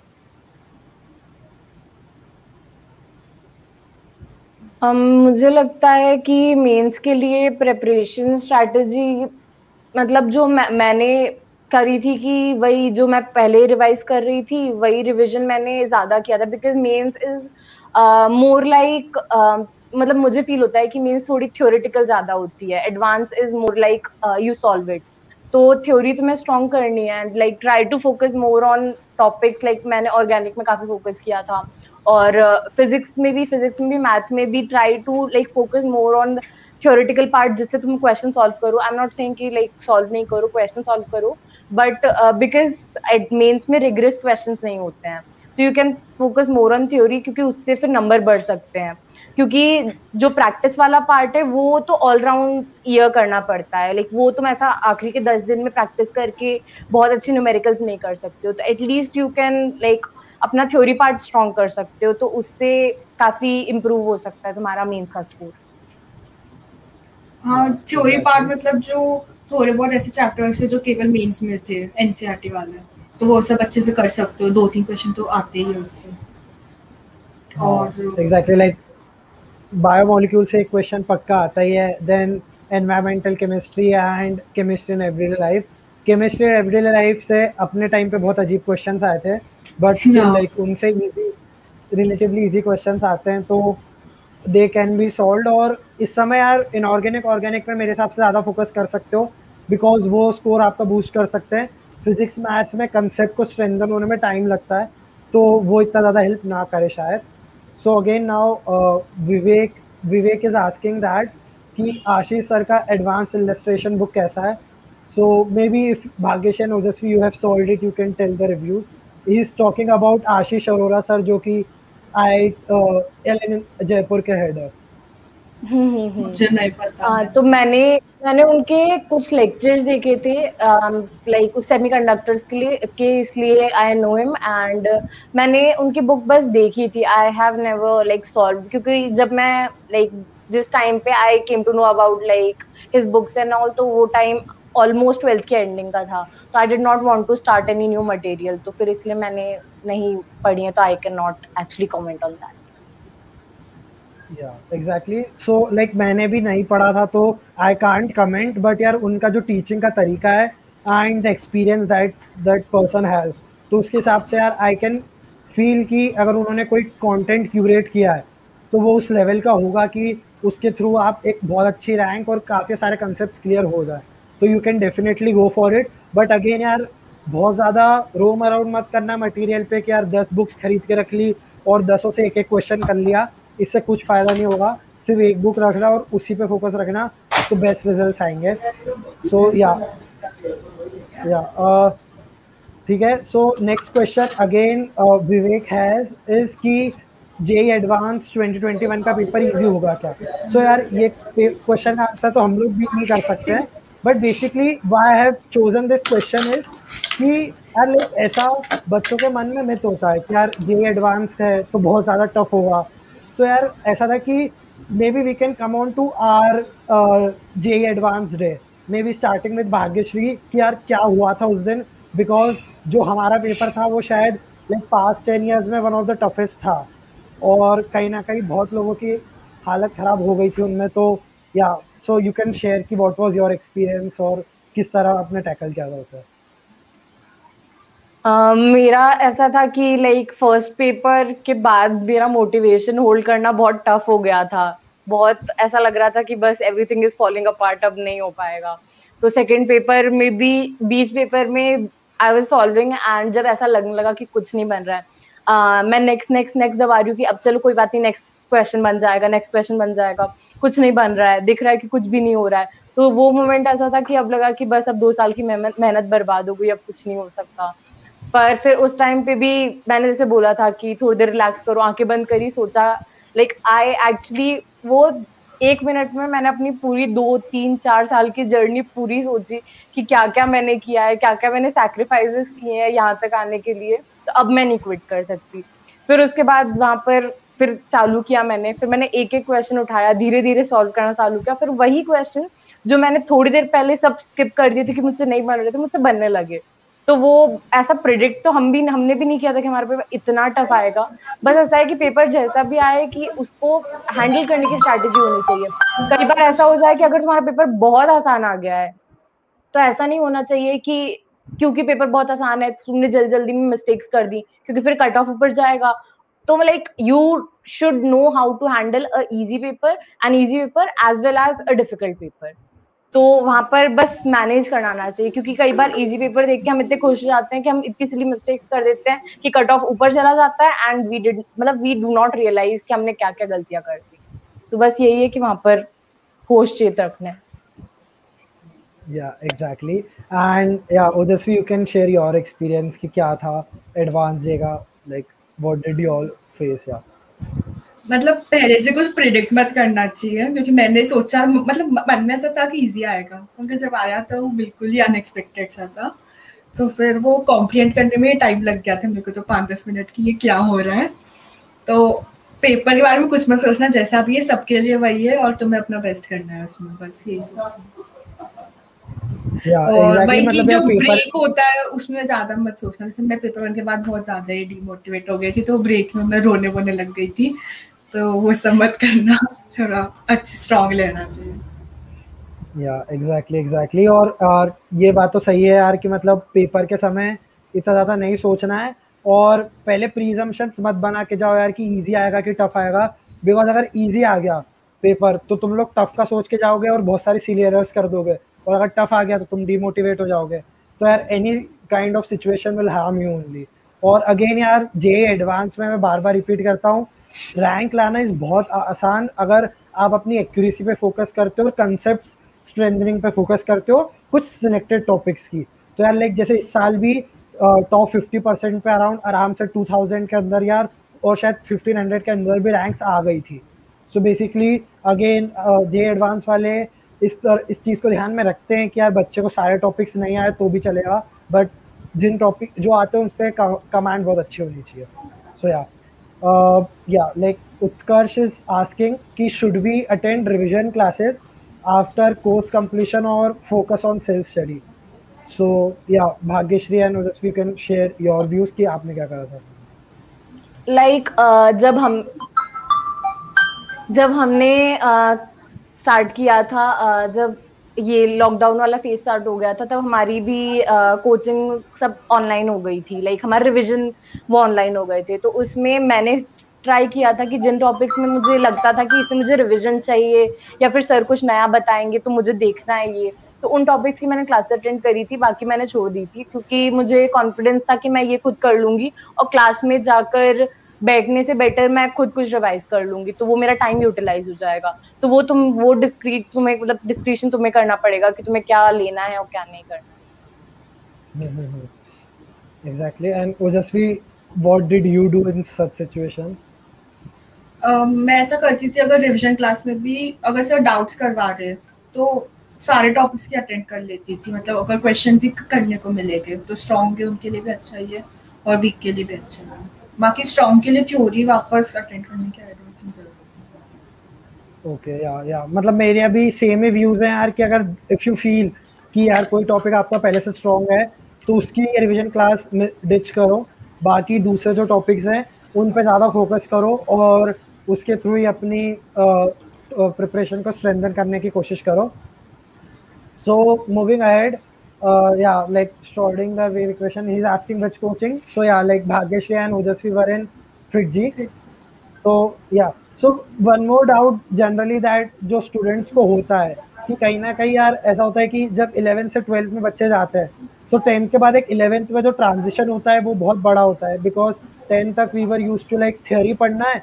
um, मुझे लगता है कि मेंस के लिए प्रिपरेशन स्ट्रैटेजी मतलब जो मैं, मैंने करी थी कि वही जो मैं पहले रिवाइज कर रही थी वही रिविजन मैंने ज़्यादा किया था because Mains is more like मतलब मुझे फील होता है कि मीन्स थोड़ी थ्योरेटिकल ज़्यादा होती है। Advance is more like you solve it तो थ्योरी तो मैं स्ट्रॉन्ग करनी है and like try to focus more on topics like मैंने ऑर्गेनिक में काफ़ी फोकस किया था। और फिजिक्स uh, में भी फिजिक्स में भी मैथ में भी try to like focus more on theoretical part जिससे तुम क्वेश्चन सॉल्व करो। आई एम नॉट सेइंग कि लाइक सॉल्व नहीं करो क्वेश्चन सॉल्व करो। बट बिकॉज़ मेन्स में रिग्रेस क्वेश्चन नहीं होते हैं तो you can focus more on theory क्योंकि उससे फिर नंबर बढ़ सकते हैं क्योंकि जो प्रैक्टिस वाला पार्ट है वो तो ऑलराउंड ईयर करना पड़ता है लाइक वो तुम ऐसा आखिरी के दस दिन में प्रैक्टिस करके बहुत अच्छे न्यूमेरिकल्स नहीं कर सकते हो तो at least you can like अपना थ्योरी पार्ट स्ट्रॉन्ग कर सकते हो तो उससे काफ़ी इम्प्रूव हो सकता है तुम्हारा मेंस का स्कोर हाँ थ्योरी पार्ट मतलब जो थोड़े बहुत ऐसे चैप्टर्स है जो केवल मेंस में थे एनसीईआरटी e वाले। तो वो सब अच्छे से कर सकते हो। दो तीन क्वेश्चन तो आते ही है उससे। हाँ, और एग्जैक्टली लाइक बायोमोलिक्यूल से एक क्वेश्चन पक्का आता ही है। Then environmental chemistry and chemistry in everyday life chemistry in everyday life से अपने टाइम पे बहुत अजीब क्वेश्चंस आए थे। बट लाइक उनसे इजी रिलेटिवली इजी क्वेश्चंस आते हैं। तो दे कैन बी सॉल्व और इस समय यार इनऑर्गेनिक ऑर्गेनिक में मेरे हिसाब से ज़्यादा फोकस कर सकते हो। बिकॉज़ वो स्कोर आपका बूस्ट कर सकते हैं। फिजिक्स मैथ्स में कंसेप्ट को स्ट्रेंथन होने में टाइम लगता है तो वो इतना ज़्यादा हेल्प ना करे शायद। So again now Vivek Vivek is asking that कि आशीष सर का एडवांस इलस्ट्रेशन बुक कैसा है? So maybe if Bhagyash and Ojaswi you have it you can tell the reviews is talking about Ashish Arora sir जो कि आई एल एन जयपुर के हेड है। मुझे नहीं पता। आ, तो मैंने मैंने उनके कुछ लेक्चर्स देखे थे लाइक उस सेमीकंडक्टर्स के लिए के इसलिए आई नो हिम एंड मैंने उनकी बुक बस देखी थी। I have never like solve क्योंकि जब मैं लाइक like, जिस टाइम पे I came to know about like his books and all तो वो टाइम ऑलमोस्ट ट्वेल्थ के एंडिंग का था। तो I did not want to start any new material तो फिर इसलिए मैंने नहीं पढ़ी है तो I can not actually comment on that exactly so like मैंने भी नहीं पढ़ा था तो आई कांट कमेंट बट यार, उनका जो टीचिंग का तरीका है and experience that that person has तो उसके हिसाब से यार आई कैन फील कि अगर उन्होंने कोई कंटेंट क्यूरेट किया है तो वो उस लेवल का होगा कि उसके थ्रू आप एक बहुत अच्छी रैंक और काफ़ी सारे कंसेप्ट क्लियर हो जाए। तो you can definitely go for it but again यार, बहुत ज़्यादा रोम अराउंड मत करना मटेरियल पे कि यार, दस बुक्स खरीद के रख ली और दसों से एक एक क्वेश्चन कर लिया। इससे कुछ फ़ायदा नहीं होगा। सिर्फ़ एक बुक रखना और उसी पे फोकस रखना तो बेस्ट रिज़ल्ट आएँगे। सो या या ठीक है। So next question again Vivek has is की जे एडवांस 2021 का पेपर इजी होगा क्या? सो so, यार ये क्वेश्चन का आंसर तो हम लोग भी नहीं कर सकते हैं। But basically why have chosen this question is कि यार ऐसा बच्चों के मन में मित होता है कि यार जे एडवांस है तो बहुत ज़्यादा टफ होगा। तो यार, ऐसा था कि maybe we can come on to our JEE advance day maybe starting with Bhagyashree कि यार क्या हुआ था उस दिन? बिकॉज़ जो हमारा पेपर था, वो शायद लाइक पास्ट टेन ईयर्स में वन ऑफ़ द टफेस्ट था. और कहीं ना कहीं बहुत लोगों की हालत ख़राब हो गई थी उनमें तो yeah so you can share कि व्हाट वाज योर एक्सपीरियंस और किस तरह आपने टैकल किया था उसे? Uh, मेरा ऐसा था कि लाइक फ़र्स्ट पेपर के बाद मेरा मोटिवेशन होल्ड करना बहुत टफ हो गया था। बहुत ऐसा लग रहा था कि बस एवरीथिंग इज़ फॉलोइंग पार्ट अब नहीं हो पाएगा। तो सेकंड पेपर में भी बीच पेपर में आई वाज सॉल्विंग एंड जब ऐसा लगने लगा कि कुछ नहीं बन रहा है uh, मैं नेक्स्ट नेक्स्ट नेक्स्ट दबा रही हूँ कि अब चलो कोई बात नहीं नेक्स्ट क्वेश्चन बन जाएगा नेक्स्ट क्वेश्चन बन जाएगा। कुछ नहीं बन रहा है दिख रहा है कि कुछ भी नहीं हो रहा है। तो वो मोमेंट ऐसा था कि अब लगा कि बस अब दो साल की मेहनत बर्बाद हो गई अब कुछ नहीं हो सकता। पर फिर उस टाइम पे भी मैंने जैसे बोला था कि थोड़ी देर रिलैक्स करो, आँखें बंद करी सोचा लाइक आई एक्चुअली वो एक मिनट में मैंने अपनी पूरी दो, तीन, चार साल की जर्नी पूरी सोची कि क्या क्या मैंने किया है क्या क्या मैंने सैक्रिफाइसेस किए हैं यहाँ तक आने के लिए तो अब मैं नहीं क्विट कर सकती। फिर उसके बाद वहाँ पर फिर चालू किया मैंने, फिर मैंने एक एक क्वेश्चन उठाया धीरे धीरे सॉल्व करना चालू किया, फिर वही क्वेश्चन जो मैंने थोड़ी देर पहले सब स्किप कर दिए थे कि मुझसे नहीं बन रहे थे, मुझसे बनने लगे। तो वो ऐसा प्रिडिक्ट तो हम भी, हमने भी नहीं किया था कि हमारे पेपर इतना टफ आएगा। बस ऐसा है कि पेपर जैसा भी आए कि उसको हैंडल करने की स्ट्रैटेजी होनी चाहिए। कई बार ऐसा हो जाए कि अगर तुम्हारा पेपर बहुत आसान आ गया है तो ऐसा नहीं होना चाहिए कि क्योंकि पेपर बहुत आसान है, तुमने जल्दी जल्दी में मिस्टेक्स कर दी, क्योंकि फिर कट ऑफ़ ऊपर जाएगा। तो like you should know how to handle a easy paper an easy paper as well as a difficult paper तो वहाँ पर बस मैनेज करना चाहिए, क्योंकि कई बार इजी पेपर देख के हम इतने खुश हो जाते हैं कि हम इतनी सिली मिस्टेक्स कर देते हैं कि कट ऑफ़ ऊपर चला जाता है एंड वी डिड मतलब वी डू नॉट रियलाइज़ कि हमने क्या क्या गलतियाँ कर दी। तो बस यही है कि वहाँ पर होश चेत रखना। Yeah, exactly. And, yeah Odasvi you can share your experience कि क्या था advanced डे का like, what did you all face, yeah? मतलब पहले से कुछ प्रिडिक्ट मत करना चाहिए क्योंकि मैंने सोचा मतलब मन में ऐसा था कि इजी आएगा। मगर जब आया तो वो बिल्कुल ही अनएक्सपेक्टेड सा था। तो फिर वो कॉम्प्रिहेंड करने में टाइम लग गया था मेरे को तो पाँच दस मिनट की ये क्या हो रहा है। तो पेपर के बारे में कुछ मत सोचना जैसा भी है सबके लिए वही है और तुम्हें अपना बेस्ट करना है उसमें बस यही सोचना और वही की मतलब जो ब्रेक होता है उसमें ज़्यादा मत सोचना। जैसे मैं पेपर वन के बाद बहुत ज़्यादा ही डिमोटिवेट हो गई थी तो ब्रेक में मैं रोने वोने लग गई थी। तो वो सब मत करना, थोड़ा अच्छे स्ट्रांग लेना चाहिए। या एग्जैक्टली एग्जैक्टली और और ये बात तो सही है यार कि मतलब पेपर के समय इतना ज़्यादा नहीं सोचना है और पहले प्रीजम्पशंस मत बना के जाओ यार कि इजी आएगा कि टफ आएगा। बिकॉज़ अगर इजी आ गया पेपर तो तुम लोग टफ का सोच के जाओगे और बहुत सारी सीलियरर्स कर दोगे। और अगर टफ आ गया तो तुम डिमोटिवेट हो जाओगे। तो यार any kind of situation will harm you only और अगेन यार जे एडवांस में मैं बार बार रिपीट करता हूँ रैंक लाना इज़ बहुत आसान। अगर आप अपनी एक्यूरेसी पे फोकस करते हो और कंसेप्ट स्ट्रेंथनिंग पे फोकस करते हो कुछ सिलेक्टेड टॉपिक्स की। तो यार लाइक जैसे इस साल भी टॉप फिफ्टी परसेंट पे अराउंड आराम से टू थाउज़ेंड के अंदर यार और शायद फिफ्टीन हंड्रेड के अंदर भी रैंक्स आ गई थी। So basically again JEE advance वाले इस तर, इस चीज़ को ध्यान में रखते हैं कि यार बच्चे को सारे टॉपिक्स नहीं आए तो भी चलेगा बट जिन टॉपिक जो आते हैं उस पर कमांड बहुत अच्छी होनी चाहिए। So yeah like Utkarsh is asking कि should we attend revision classes after course completion और focus on self study so yeah Bhagyashree and Ojaswi can share your views कि आपने क्या करा था? लाइक uh, जब हम जब हमने uh, स्टार्ट किया था जब ये लॉकडाउन वाला फ़ेज़ स्टार्ट हो गया था, तब हमारी भी कोचिंग सब ऑनलाइन हो गई थी। लाइक हमारे रिविजन वो ऑनलाइन हो गए थे। तो उसमें मैंने ट्राई किया था कि जिन टॉपिक्स में मुझे लगता था कि इसमें मुझे रिविजन चाहिए या फिर सर कुछ नया बताएँगे तो मुझे देखना है ये। तो उन टॉपिक्स की मैंने क्लास अटेंड करी थी, बाकी मैंने छोड़ दी थी, क्योंकि मुझे कॉन्फिडेंस था कि मैं ये खुद कर लूँगी और क्लास में जाकर बैठने से बेटर मैं खुद कुछ रिवाइज कर लूँगी तो वो मेरा टाइम यूटिलाइज हो जाएगा। तो वो तुम वो डिस्क्रीट तुम्हें मतलब डिस्क्रिप्शन तुम्हें करना पड़ेगा कि तुम्हें क्या लेना है और क्या नहीं करना exactly and Ojaswi what did you do in such situation मैं ऐसा करती थी अगर रिवीजन क्लास में भी अगर सर डाउट्स करवा रहे तो सारे टॉपिक्स की अटेंड कर लेती थी। मतलब अगर क्वेश्चन ही करने को मिलेंगे तो स्ट्रॉन्ग है उनके लिए भी अच्छा ही है और वीक के लिए भी अच्छा है। बाकी स्ट्रॉन्ग के लिए थ्योरी वापस अटेंड करने की आई डोंट थिंक ज़रूरत है ओके या या मतलब मेरे अभी सेम ही व्यूज़ हैं यार कि अगर इफ़ यू फील कि यार कोई टॉपिक आपका पहले से स्ट्रॉन्ग है तो उसकी रिवीजन क्लास डिच करो। बाकी दूसरे जो टॉपिक्स हैं, उन पे ज़्यादा फोकस करो और उसके थ्रू ही अपनी प्रिपरेशन को स्ट्रेंथन करने की कोशिश करो। So moving ahead uh, yeah, like the wave equation, he's asking which coaching. So yeah, like Bhagyashri and Ojasvi were in FitG. So yeah, so one more doubt generally that जो students को होता है कि कहीं ना कहीं यार ऐसा होता है कि जब 11th से 12th में बच्चे जाते हैं सो so 10th के बाद एक 11th में जो ट्रांजिशन होता है वो बहुत बड़ा होता है बिकॉज़ 10th तक we were use to like theory पढ़ना है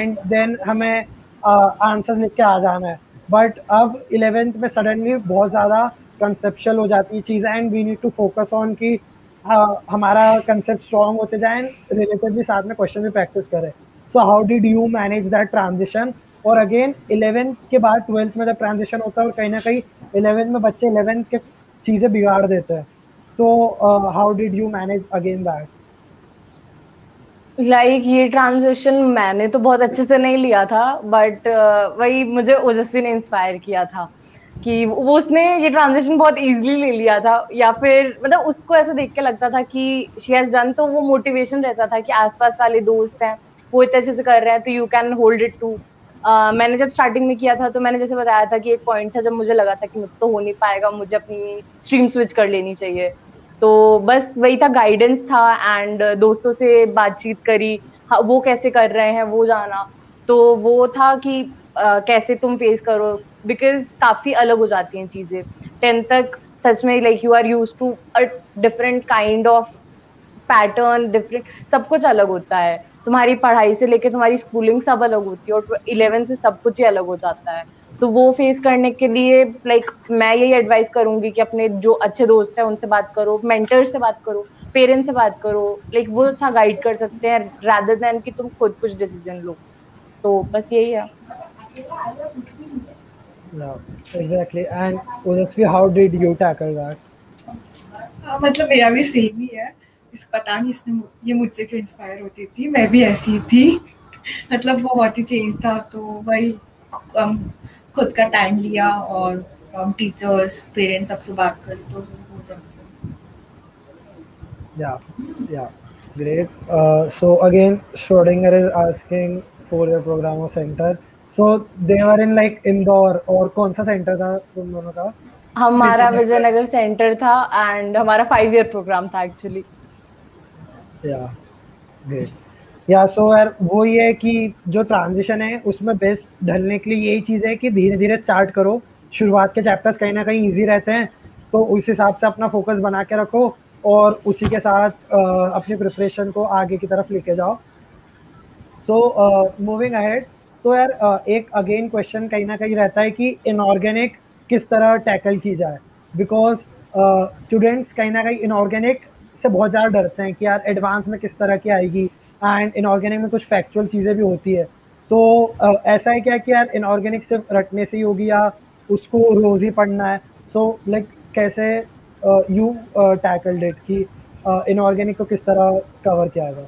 एंड देन हमें आंसर्स uh, लिख के आ जाना है बट अब 11th में सडनली बहुत ज़्यादा कंसेप्चुअल हो जाती है चीज़ and we need to focus on कि हमारा कंसेप्ट स्ट्रॉन्ग होते जाए रिलेटेड भी साथ में क्वेश्चन भी प्रैक्टिस करें। So how did you manage that transition और अगेन इलेवेंथ के बाद ट्वेल्थ में जब ट्रांजिशन होता है और कहीं ना कहीं इलेवेंथ में बच्चे इलेवेंथ के चीज़ें बिगाड़ देते हैं। तो how did you manage again that like like, ये ट्रांजिशन मैंने तो बहुत अच्छे से नहीं लिया था बट uh, वही मुझे ओजस्वी ने इंस्पायर किया था। कि वो उसने ये ट्रांजिशन बहुत इजीली ले लिया था या फिर मतलब उसको ऐसा देख के लगता था कि शी हैज़ डन तो वो मोटिवेशन रहता था कि आसपास वाले दोस्त हैं वो इतने अच्छे से कर रहे हैं तो you can hold it to मैंने जब स्टार्टिंग में किया था तो मैंने जैसे बताया था कि एक पॉइंट था जब मुझे लगा था कि मुझसे तो हो नहीं पाएगा मुझे अपनी स्ट्रीम स्विच कर लेनी चाहिए। तो बस वही था गाइडेंस था एंड दोस्तों से बातचीत करी हाँ, वो कैसे कर रहे हैं वो जाना। तो वो था कि कैसे तुम फेस करो? बिकॉज़ काफ़ी अलग हो जाती हैं चीज़ें। टेंथ तक सच में like you are use to a different kind of pattern different सब कुछ अलग होता है। तुम्हारी पढ़ाई से लेके तुम्हारी स्कूलिंग सब अलग होती है और इलेवेंथ से सब कुछ ही अलग हो जाता है। तो वो फेस करने के लिए लाइक like, मैं यही एडवाइस करूँगी कि अपने जो अच्छे दोस्त हैं उनसे बात करो मेंटर से बात करो पेरेंट्स से बात करो। लाइक like, वो अच्छा गाइड कर सकते हैं रादर देन कि तुम खुद कुछ डिसीज़न लो। तो बस यही है। Yeah, exactly. And Ujasvi, how did you tackle that? हाँ, मतलब मेरा भी सेम ही है इस पता नहीं इसने ये मुझसे क्यों इंस्पायर होती थी मैं भी ऐसी थी मतलब बहुत ही चेंज था तो वही खुद का टाइम लिया और टीचर्स पेरेंट्स सबसे बात करी तो हो जाता yeah, great. Uh, so again, Schrodinger is asking for your programmer center. So they were in like Indore और कौन सा सेंटर था तुम दोनों का? हमारा विजयनगर सेंटर था एंड हमारा फाइव ईयर प्रोग्राम था एक्चुअली या या सो यार वो ये है कि जो ट्रांजिशन है उसमें बेस्ट ढलने के लिए यही चीज़ है कि धीरे धीरे स्टार्ट करो। शुरुआत के चैप्टर्स कहीं ना कहीं इजी रहते हैं तो उस हिसाब से अपना फोकस बना के रखो और उसी के साथ अपनी प्रिपरेशन को आगे की तरफ़ लेके जाओ। सो मूविंग अहेड तो यार एक अगेन क्वेश्चन कहीं ना कहीं रहता है कि इनऑर्गेनिक किस तरह टैकल की जाए? बिकॉज़ स्टूडेंट्स कहीं ना कहीं इनऑर्गेनिक से बहुत ज़्यादा डरते हैं कि यार एडवांस में किस तरह की आएगी एंड इनऑर्गेनिक में कुछ फैक्चुअल चीज़ें भी होती है। तो uh, ऐसा है क्या कि यार इनऑर्गेनिक सिर्फ़ रटने से ही होगी या उसको रोज़ ही पढ़ना है? सो so, लाइक like, कैसे यू टैकल्ड इट कि इनऑर्गेनिक को किस तरह कवर किया गया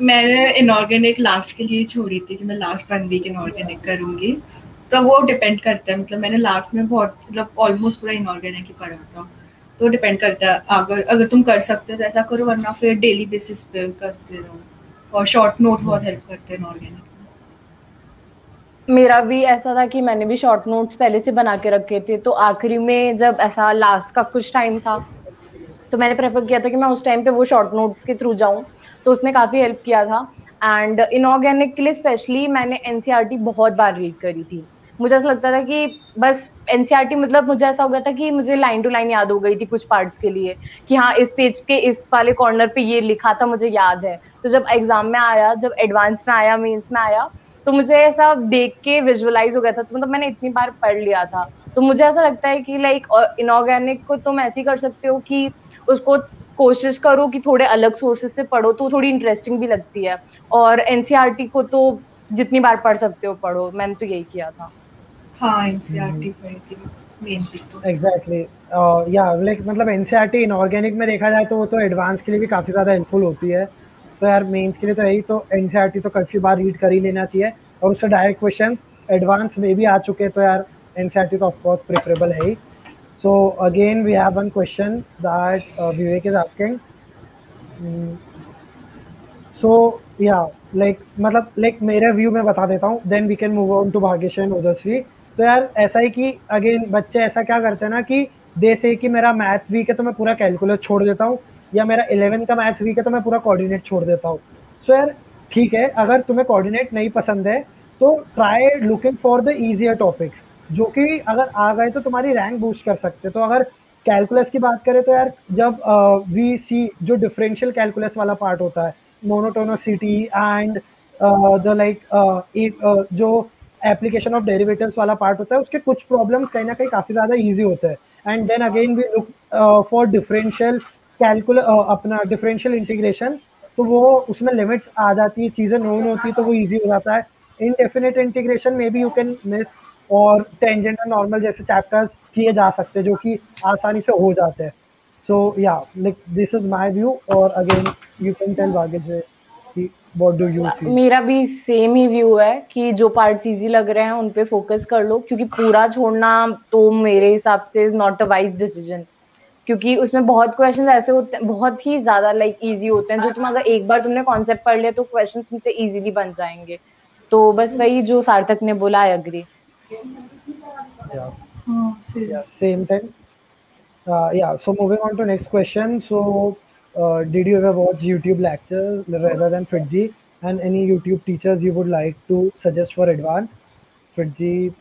मैंने इनऑर्गेनिक लास्ट के लिए छोड़ी थी कि मैं लास्ट वन वीक इनऑर्गेनिक करूँगी। तो वो डिपेंड करता है मतलब मैंने लास्ट में बहुत मतलब ऑलमोस्ट पूरा इनऑर्गेनिक ही पढ़ा था। तो डिपेंड करता है, अगर अगर तुम कर सकते हो तो ऐसा करो, वरना फिर डेली बेसिस पे करते रहो। और शॉर्ट नोट्स बहुत हेल्प करते हैं इनऑर्गेनिक मेरा भी ऐसा था कि मैंने भी शॉर्ट नोट्स पहले से बना के रखे थे तो आखिरी में जब ऐसा लास्ट का कुछ टाइम था तो मैंने प्रेफर किया था कि मैं उस टाइम पे वो शॉर्ट नोट्स के थ्रू जाऊँ। तो उसने काफ़ी हेल्प किया था। एंड इनऑर्गेनिक के लिए स्पेशली मैंने एनसीईआरटी e बहुत बार रीड करी थी। मुझे ऐसा लगता था कि बस एनसीईआरटी e मतलब मुझे ऐसा हो गया था कि मुझे लाइन टू लाइन याद हो गई थी कुछ पार्ट्स के लिए कि हाँ इस पेज के इस वाले कॉर्नर पे ये लिखा था, मुझे याद है। तो जब एग्ज़ाम में आया, जब एडवांस में आया मीन्स में आया तो मुझे ऐसा देख के विजुअलाइज हो गया था। तो मतलब मैंने इतनी बार पढ़ लिया था। तो मुझे ऐसा लगता है कि लाइक इनऑर्गेनिक को तुम ऐसे ही कर सकते हो कि उसको कोशिश करो कि थोड़े अलग सोर्सेज से पढ़ो तो थोड़ी इंटरेस्टिंग भी लगती है। और एनसीईआरटी e को तो जितनी बार पढ़ सकते हो पढ़ो। मैंने तो यही किया था। हाँ एनसीईआरटी एग्जैक्टली या लाइक मतलब एनसीईआरटी इनऑर्गेनिक में देखा जाए तो वो तो एडवांस के लिए भी काफ़ी ज़्यादा हेल्पफुल होती है। तो यार मेंस के लिए तो यही तो एन e तो काफ़ी बार रीड कर ही लेना चाहिए। और उससे डायरेक्ट क्वेश्चन एडवांस में भी आ चुके हैं तो यार एन e तो ऑफकोर्स प्रेफरेबल है ही। So again we have one question that Vivek is asking so yeah like मतलब लाइक मेरे व्यू में बता देता हूँ then we can move on to Bhagyash and Ojaswi. तो यार, ऐसा ही कि अगेन बच्चे ऐसा क्या करते हैं ना कि दे से कि मेरा मैथ वीक है तो मैं पूरा कैलकुलस छोड़ देता हूँ, या मेरा इलेवन का मैथ्स वीक है तो मैं पूरा कोऑर्डिनेट छोड़ देता हूँ। सो so यार, ठीक है, अगर तुम्हें कोऑर्डिनेट नहीं पसंद है तो try looking for the easier topics जो कि अगर आ गए तो तुम्हारी रैंक बूस्ट कर सकते तो अगर कैलकुलस की बात करें तो यार, जब वी सी जो डिफरेंशियल कैलकुलस वाला पार्ट होता है मोनोटोनोसिटी एंड द लाइक जो एप्लीकेशन ऑफ़ डेरिवेटिव्स वाला पार्ट होता है, उसके कुछ प्रॉब्लम्स कहीं ना कहीं काफ़ी ज़्यादा ईजी होते हैं। And then again we look for differential calculus अपना डिफरेंशियल इंटीग्रेशन तो वो उसमें लिमिट्स आ जाती है, चीज़ें नोन होती है तो वो ईजी हो जाता है। इनडेफिनेट इंटीग्रेशन में भी यू कैन मिस और टेंजेंट और नॉर्मल जैसे चैप्टर्स किए जा सकते हैं, जो कि आसानी से हो जाते हैं। So yeah like this is my view और again you can tell Bhagya what do you feel मेरा भी सेम ही व्यू है कि जो पार्ट्स इजी लग रहे हैं, उन पे फोकस कर लो, क्योंकि पूरा छोड़ना तो मेरे हिसाब से is not a wise decision क्योंकि उसमें बहुत क्वेश्चन ऐसे होते हैं, बहुत ही ज़्यादा लाइक इजी होते हैं, जो तुम अगर एक बार तुमने कॉन्सेप्ट पढ़ लिया तो क्वेश्चन तुमसे इजीली बन जाएँगे। तो बस वही जो सार्थक ने बोला I agree same time uh, yeah so moving on to next question so uh, did you ever watch youtube lectures rather than fitg and any youtube teachers you would like to suggest for advanced fitg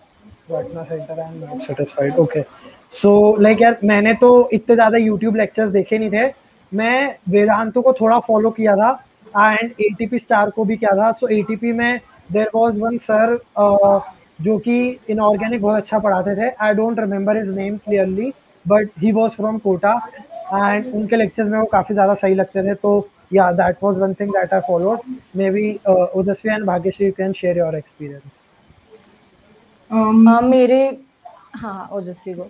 Patna center and not satisfied okay so so, like like यार मैंने तो इतने ज़्यादा यूट्यूब लेक्चर्स देखे नहीं थे मैं वेदांतों को थोड़ा फॉलो किया था एंड ए स्टार को भी किया था सो so, ए में देर वॉज़ वन सर जो कि इनऑर्गेनिक बहुत अच्छा पढ़ाते थे। I don't remember his name clearly but he was from Kota and उनके लेक्चर्स में वो काफ़ी ज़्यादा सही लगते थे। तो yeah that was one thing that I followed maybe Udaswi and Bhagyashree you can share your experience मेरे हाँ ओजस्वी को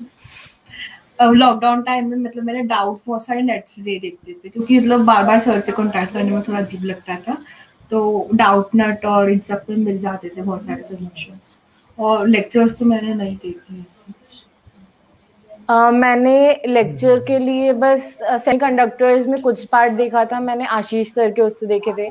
लॉकडाउन टाइम में मतलब मेरे डाउट्स बहुत सारे नेट से दे देखते थे क्योंकि मतलब बार बार सर से कॉन्टैक्ट करने में थोड़ा अजीब लगता था। तो डाउट नट और इन सब पे मिल जाते थे बहुत सारे सोल्यूशन और लेक्चर्स तो मैंने नहीं देखे Uh, मैंने लेक्चर के लिए बस सेमीकंडक्टर्स uh, कंडक्टर्स में कुछ पार्ट देखा था मैंने आशीष सर के उससे देखे थे।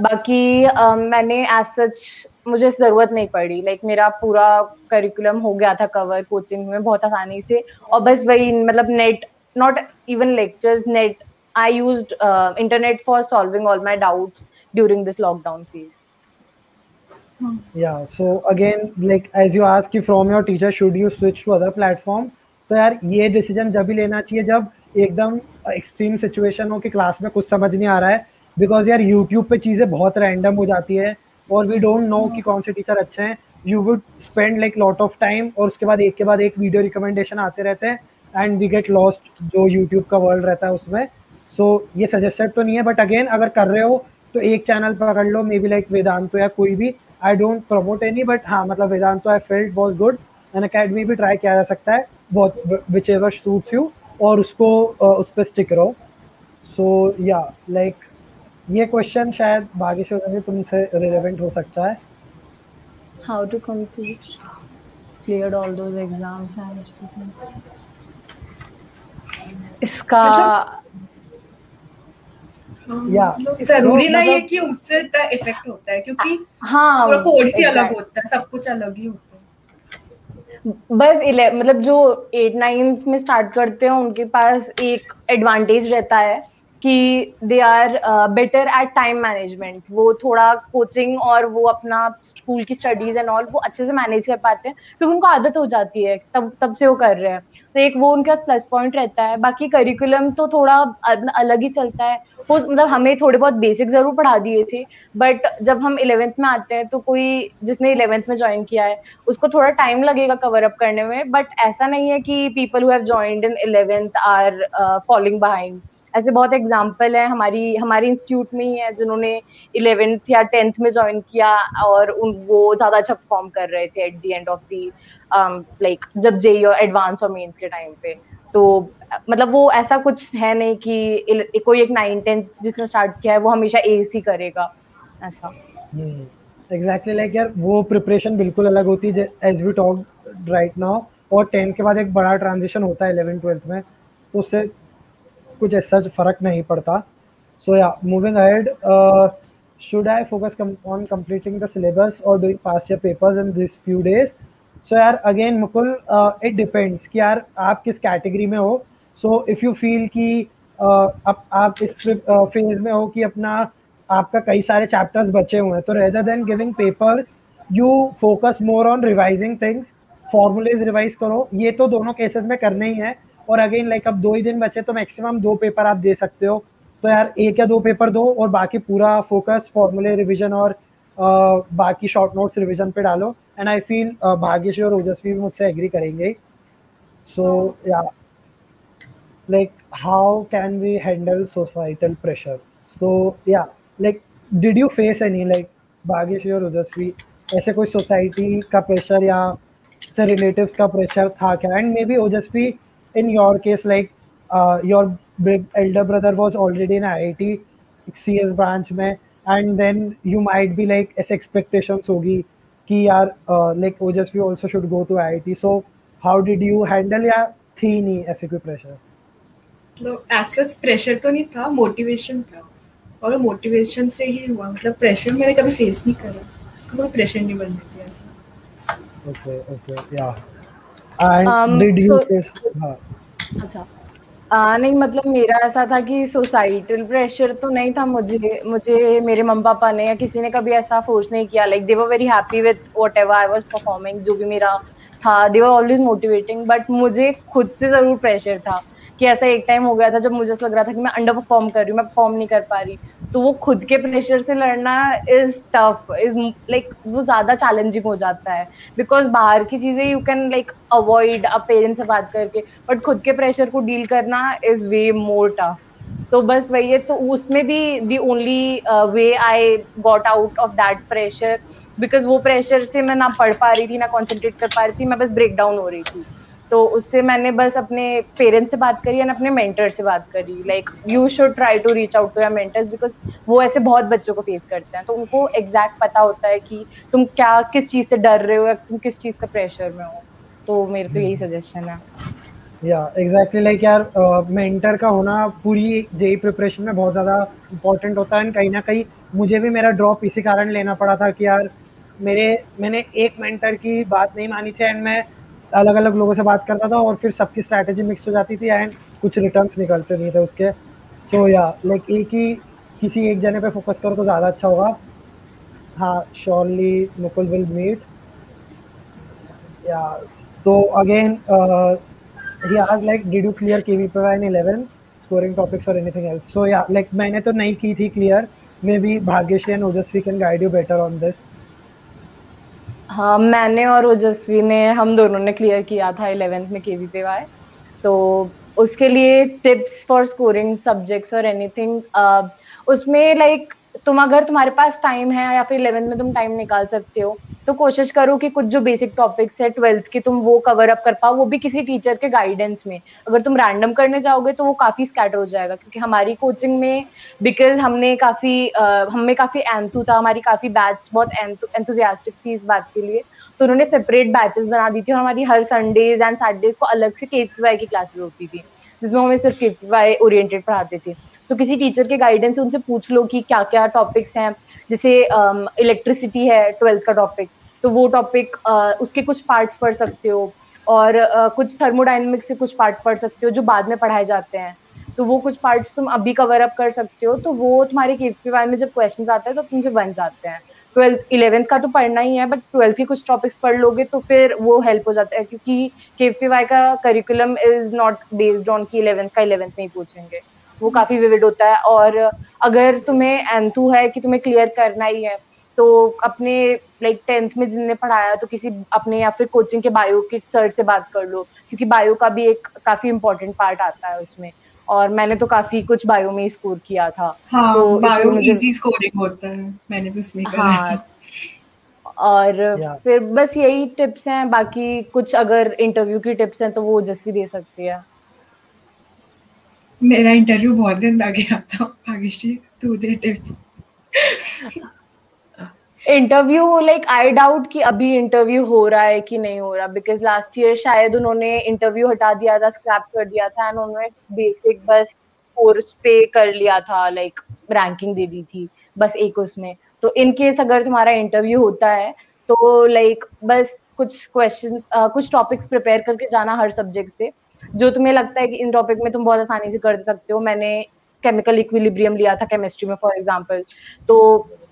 बाकी uh, मैंने एज सच मुझे ज़रूरत नहीं पड़ी। लाइक like, मेरा पूरा करिकुलम हो गया था कवर कोचिंग में बहुत आसानी से। और बस वही मतलब net not even lectures net I use internet for solving all my doubts during this lockdown phase yeah so again like as you ask from your teacher should you switch to other platform? तो यार ये डिसीज़न जब भी लेना चाहिए जब एकदम एक्सट्रीम सिचुएशन हो कि क्लास में कुछ समझ नहीं आ रहा है बिकॉज़ यार यूट्यूब पे चीज़ें बहुत रैंडम हो जाती है और वी डोंट नो कि कौन से टीचर अच्छे हैं। You would spend like lot of time और उसके बाद एक के बाद एक वीडियो रिकमेंडेशन आते रहते हैं एंड वी गेट लॉस्ट जो यूट्यूब का वर्ल्ड रहता है उसमें। सो so, ये सजेस्टेड तो नहीं है बट अगेन अगर कर रहे हो तो एक चैनल पकड़ लो मे बी लाइक वेदांतो या कोई भी I don't promote any but हाँ मतलब Vedantu I feeled was good and academy भी ट्राई किया जा सकता है बहुत विच एवर सूट्स यू और उसको उस पर स्टिक रहो. सो या लाइक ये क्वेश्चन शायद भाग्यश्वर में तुमसे रिलेवेंट हो सकता है. How to complete clear all those exams and इसका या ज़रूरी नहीं है कि उससे इतना इफ़ेक्ट होता है क्योंकि हाँ पूरा कोर्स ही अलग होता है सब कुछ अलग ही होता है। बस इले मतलब जो एट नाइन्थ में स्टार्ट करते हैं उनके पास एक एडवांटेज रहता है। कि they are better at time management वो थोड़ा कोचिंग और वो अपना स्कूल की स्टडीज़ एंड ऑल वो अच्छे से मैनेज कर पाते हैं, क्योंकि उनको आदत हो जाती है, तब तब से वो कर रहे हैं। तो एक वो उनका प्लस पॉइंट रहता है। बाकी करिकुलम तो थोड़ा अलग ही चलता है। वो मतलब हमें थोड़े बहुत बेसिक ज़रूर पढ़ा दिए थे बट जब हम इलेवेंथ में आते हैं तो कोई जिसने इलेवेंथ में ज्वाइन किया है, उसको थोड़ा टाइम लगेगा कवर अप करने में बट ऐसा नहीं है कि people who have joined in eleventh are following behind ऐसे बहुत एग्ज़ाम्पल है हमारी, हमारे इंस्टीट्यूट में ही है जिन्होंने इलेवेंथ या टेंथ में ज्वाइन किया और उन, वो ज़्यादा अच्छा परफॉर्म कर रहे थे at the end of the like जब जेई और एडवांस और मेंस के टाइम पे। तो मतलब वो ऐसा कुछ है नहीं कि कोई एक नाइन टेंथ जिसने स्टार्ट किया है, वो हमेशा ए सी करेगा। ऐसा। एग्जैक्टली लाइक यार, वो प्रिपरेशन बिल्कुल अलग होती है as we talk right now और टेंथ के बाद एक बड़ा ट्रांजिशन होता है इलेवन ट्वेल्थ में तो उससे कुछ ऐसा फ़र्क नहीं पड़ता। So yeah moving ahead should I focus on completing the syllabus और doing pass year papers in this few days so यार अगेन मुकुल इट डिपेंड्स कि यार आप किस कैटेगरी में हो। सो इफ़ यू फील कि uh, अब आप इस फ़ेज़ uh, में हो कि अपना आपका कई सारे चैप्टर्स बचे हुए हैं तो rather than giving papers you focus more on revising things formulas revise करो। ये तो दोनों केसेस में करने ही है। और अगेन लाइक अब दो ही दिन बचे तो मैक्सिमम दो पेपर आप दे सकते हो। तो यार एक या दो पेपर दो और बाकी पूरा फोकस फॉर्मूले रिविजन और uh, बाकी शॉर्ट नोट्स रिविजन पे डालो। एंड आई फील भाग्यश्री और ओजस्वी भी मुझसे एग्री करेंगे। So yeah like how can we handle societal pressure so yeah like did you face any like Bhagyashree और ओजस्वी? ऐसे कोई सोसाइटी का प्रेशर या से रिलेटिव्स का प्रेशर था क्या? And maybe Ojaswi in your case like your elder brother was already in IIT CS branch में and then you might be like ऐसे expectations होगी कि यार like Ojaswi also should go to IIT so how did you handle या थी नहीं ऐसे कोई प्रेशर मतलब एज सच प्रेशर तो नहीं था मोटिवेशन था और मोटिवेशन से ही हुआ मतलब प्रेशर मैंने कभी फेस नहीं करा। उसको कोई प्रेशर नहीं बनने दिया okay okay yeah did you अच्छा। आ, नहीं मतलब मेरा ऐसा था कि सोसाइटल प्रेशर तो नहीं था मुझे मुझे मेरे मम्मी पापा ने या किसी ने कभी ऐसा फोर्स नहीं किया। Like they were very happy with whatever I was performing जो भी मेरा था। They were always motivating but मुझे खुद से ज़रूर प्रेशर था। कि ऐसा एक टाइम हो गया था जब मुझे लग रहा था कि मैं अंडर परफॉर्म कर रही हूँ, मैं परफॉर्म नहीं कर पा रही। तो वो खुद के प्रेशर से लड़ना इज़ टफ इज़ लाइक वो ज़्यादा चैलेंजिंग हो जाता है। बिकॉज़ बाहर की चीज़ें यू कैन लाइक अवॉइड अब पेरेंट्स से बात करके बट खुद के प्रेशर को डील करना इज़ वे मोर टफ तो बस वही है तो उसमें भी the only way I got out of that pressure because वो प्रेशर से मैं ना पढ़ पा रही थी, ना कॉन्सेंट्रेट कर पा रही थी, मैं बस ब्रेक डाउन हो रही थी। तो उससे मैंने बस अपने पेरेंट्स से बात करी एंड अपने मेंटर से बात करी। Like you should try to reach out to your mentors because वो ऐसे बहुत बच्चों को फेस करते हैं। तो उनको एग्जैक्ट पता होता है कि तुम क्या किस चीज़ से डर रहे हो या तुम किस चीज़ का प्रेशर में हो। तो मेरे तो यही सजेशन है। या एग्जैक्टली लाइक यार मेंटर uh, का होना पूरी जेई प्रिपरेशन में बहुत ज़्यादा इंपॉर्टेंट होता है। एंड कहीं ना कहीं मुझे भी मेरा ड्रॉप इसी कारण लेना पड़ा था कि यार मेरे मैंने एक मेंटर की बात नहीं मानी थी। एंड मैं अलग अलग लोगों से बात करता था और फिर सबकी स्ट्रैटेजी मिक्स हो जाती थी एंड कुछ रिटर्न्स निकलते नहीं थे उसके। सो या लाइक एक ही किसी एक जने पे फोकस करो तो ज़्यादा अच्छा होगा। हाँ श्योरली मुकुल विल मीट या तो again like did you clear K V KVPY in 11 scoring topics or anything else so yeah like मैंने तो नहीं की थी clear maybe Bhagyashree and Ojaswi can guide you better on this. हाँ मैंने और ओजस्वी ने, हम दोनों ने क्लियर किया था इलेवेंथ में के वी तो उसके लिए टिप्स फॉर स्कोरिंग सब्जेक्ट्स और एनीथिंग उसमें लाइक तुम अगर तुम्हारे पास टाइम है या फिर इलेवेंथ में तुम टाइम निकाल सकते हो तो कोशिश करो कि कुछ जो बेसिक टॉपिक्स है ट्वेल्थ के तुम वो कवर अप कर पाओ, वो भी किसी टीचर के गाइडेंस में। अगर तुम रैंडम करने जाओगे तो वो काफ़ी स्कैटर हो जाएगा, क्योंकि हमारी कोचिंग में बिकॉज़ हमने काफ़ी हमें काफ़ी एंथू था, हमारी काफ़ी बैच बहुत एंथुजियास्टिक थी इस बात के लिए। तो उन्होंने सेपरेट बैचेस बना दी थी और हमारी हर संडेज एंड सैटरडेज को अलग से के की क्लासेस होती थी, जिसमें हमें सिर्फ़ के ओरिएंटेड पढ़ाते थे। तो किसी टीचर के गाइडेंस उनसे पूछ लो कि क्या क्या टॉपिक्स हैं। जैसे इलेक्ट्रिसिटी है ट्वेल्थ का टॉपिक तो वो टॉपिक उसके कुछ पार्ट्स पढ़ सकते हो। और कुछ थर्मोडाइनमिक्स से कुछ पार्ट पढ़ सकते हो जो बाद में पढ़ाए जाते हैं। तो वो कुछ पार्ट्स तुम अभी कवर अप कर सकते हो तो वो तुम्हारे के पी में जब क्वेश्चन आते हैं तो तुमसे बन जाते हैं। ट्वेल्थ इलेवेंथ का तो पढ़ना ही है बट ट्वेल्थ के कुछ टॉपिक्स पढ़ लोगे तो फिर वो हेल्प हो जाता है, क्योंकि के पी वाई का curriculum is not based on की इलेवेंथ का इलेवेंथ में ही पूछेंगे। वो काफ़ी विविड होता है और अगर तुम्हें एंथू है कि तुम्हें क्लियर करना ही है तो अपने लाइक टेंथ में जिनने पढ़ाया तो किसी अपने या फिर कोचिंग के बायो के सर से बात कर लो क्योंकि बायो का भी एक काफ़ी इम्पोर्टेंट पार्ट आता है उसमें। और मैंने तो काफ़ी कुछ बायो में स्कोर किया था। हाँ, तो बायो इजी स्कोरिंग होता है मैंने भी उसमें करा हाँ, था। और फिर बस यही टिप्स हैं बाकी कुछ अगर इंटरव्यू की टिप्स हैं तो वो जसवी दे सकती है। मेरा इंटरव्यू बहुत गंदा गया था। भाग्यश्री तू दे tip. Interview like I doubt कि अभी इंटरव्यू हो रहा है कि नहीं हो रहा। बिकॉज़ लास्ट ईयर शायद उन्होंने इंटरव्यू हटा दिया था स्क्रैप कर दिया था एंड उन्होंने बेसिक बस कोर्स पे कर लिया था लाइक like, रैंकिंग दे दी थी बस एक उसमें। तो इन केस अगर तुम्हारा इंटरव्यू होता है तो लाइक like, बस कुछ क्वेश्चन uh, कुछ टॉपिक्स प्रिपेयर करके जाना हर सब्जेक्ट से। जो तुम्हें लगता है कि इन टॉपिक में तुम बहुत आसानी से कर सकते हो मैंने केमिकल इक्विलिब्रियम लिया था केमिस्ट्री में फॉर एग्ज़ाम्पल तो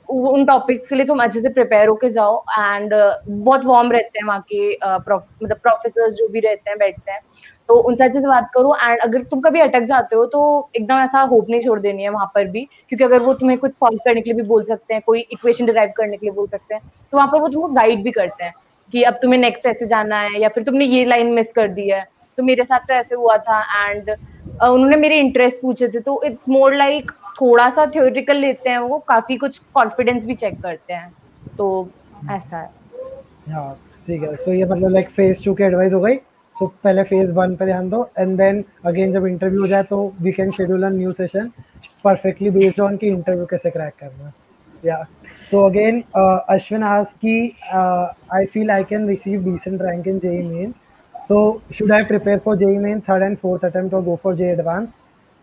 उन टॉपिक्स के लिए तुम अच्छे से प्रिपेयर होके जाओ एंड uh, बहुत वार्म रहते हैं वहाँ के uh, मतलब प्रोफेसर जो भी रहते हैं बैठते हैं. तो उनसे अच्छे से बात करो एंड अगर तुम कभी अटक जाते हो तो एकदम ऐसा होप नहीं छोड़ देनी है वहाँ पर भी क्योंकि अगर वो तुम्हें कुछ सॉल्व करने के लिए भी बोल सकते हैं कोई इक्वेशन डिराइव करने के लिए बोल सकते हैं तो वहाँ पर वो तुमको गाइड भी करते हैं कि अब तुम्हें नेक्स्ट ऐसे जाना है या फिर तुमने ये लाइन मिस कर दी है. तो मेरे साथ तो ऐसे हुआ था एंड उन्होंने मेरे इंटरेस्ट पूछे थे तो इट्स मोर लाइक थोड़ा सा थ्योरिटिकल लेते हैं वो, काफ़ी कुछ कॉन्फिडेंस भी चेक करते हैं तो ऐसा है। हाँ ठीक है सो ये मतलब लाइक फ़ेज़ टू की एडवाइस हो गई सो पहले फ़ेज़ वन पे ध्यान दो एंड देन अगेन जब इंटरव्यू हो जाए तो we can schedule a new session perfectly based on की इंटरव्यू कैसे क्रैक करना yeah so again Ashwin ask की I feel I can receive decent rank in JEE Main So should I prepare for JEE main third and fourth attempt or go for JEE advanced?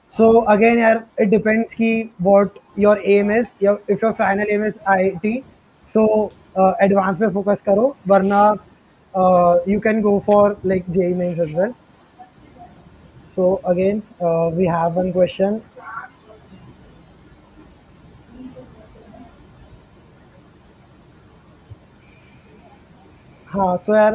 So again, yaar, it depends ki what your aim is. Your, if your final aim is IIT, so uh, advanced pe focus karo. Varna, uh, you can go for like JE mains as well. So again, uh, we have one question. हाँ सो यार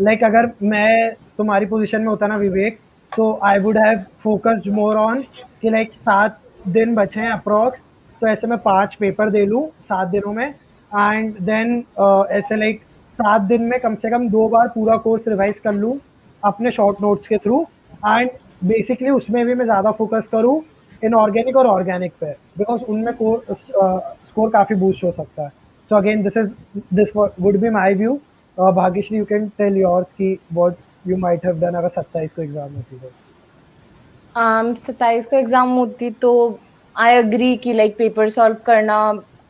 लाइक अगर मैं तुम्हारी पोजीशन में होता ना Vivek so I would have focused more on कि लाइक सात दिन बचे हैं अप्रॉक्स तो ऐसे मैं पाँच पेपर दे लूँ सात दिनों में एंड देन uh, ऐसे लाइक सात दिन में कम से कम दो बार पूरा कोर्स रिवाइज कर लूँ अपने शॉर्ट नोट्स के थ्रू एंड बेसिकली उसमें भी मैं ज़्यादा फोकस करूँ इन ऑर्गेनिक और ऑर्गेनिक पे बिकॉज़ उनमें स्कोर काफ़ी बूस्ट हो सकता है। So again this is this would be my view Bhagyashree you can tell yours की what you might have done अगर सत्ताईस को एग्ज़ाम होती तो। Um, सत्ताईस को एग्ज़ाम होती तो आई अग्री कि लाइक पेपर सॉल्व करना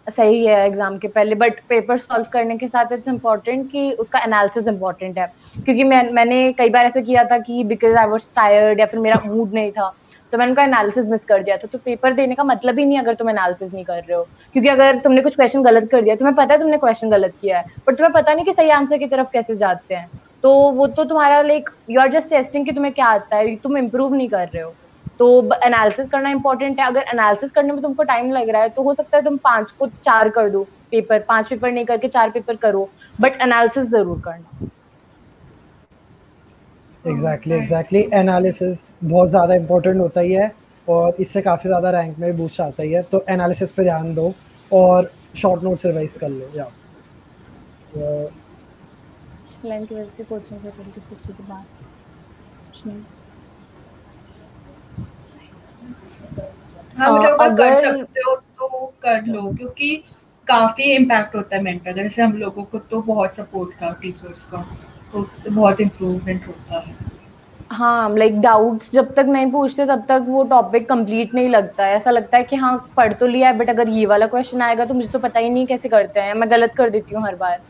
सही है एग्ज़ाम के पहले बट पेपर सॉल्व करने के साथ इट्स इंपॉर्टेंट कि उसका एनालिसिस इंपॉर्टेंट है। क्योंकि मैं मैंने कई बार ऐसा किया था कि बिकॉज़ आई वॉज़ टायर्ड या फिर मेरा मूड नहीं था तो मैंने उनका एनालिसिस मिस कर दिया। था तो पेपर देने का मतलब ही नहीं अगर तुम एनालिसिस नहीं कर रहे हो। क्योंकि अगर तुमने कुछ क्वेश्चन गलत कर दिया, तुम्हें पता है तुमने क्वेश्चन गलत किया है बट तुम्हें पता नहीं कि सही आंसर की तरफ़ कैसे जाते हैं। तो वो तो तुम्हारा like you are just testing कि तुम्हें क्या आता है, तुम इम्प्रूव नहीं कर रहे हो। तो एनालिसिस करना इंपॉर्टेंट है। अगर एनालिसिस करने में तुमको टाइम लग रहा है तो हो सकता है तुम पाँच को चार कर दो पेपर पाँच पेपर नहीं करके चार पेपर करो बट एनालिसिस ज़रूर करना। एग्जैक्टली एग्जैक्टली एनालिसिस बहुत ज़्यादा इंपॉर्टेंट होता ही है और इससे काफ़ी ज़्यादा रैंक में बूस्ट आता ही है। तो एनालिसिस पे ध्यान दो और शॉर्ट नोट्स रिवाइज कर लो या। लाइन की वजह से कोचिंग पे थोड़ी सी बात हाँ मतलब अगर कर सकते हो तो कर लो क्योंकि काफ़ी इम्पैक्ट होता है मेंटल जैसे हम लोगों को तो बहुत सपोर्ट था टीचर्स का। तो बहुत इम्प्रूवमेंट होता है। हाँ लाइक डाउट्स जब तक नहीं पूछते, तब तक वो टॉपिक कंप्लीट नहीं लगता है। ऐसा लगता है कि हाँ पढ़ तो लिया है बट अगर ये वाला क्वेश्चन आएगा तो मुझे तो पता ही नहीं कैसे करते हैं। मैं गलत कर देती हूँ हर बार।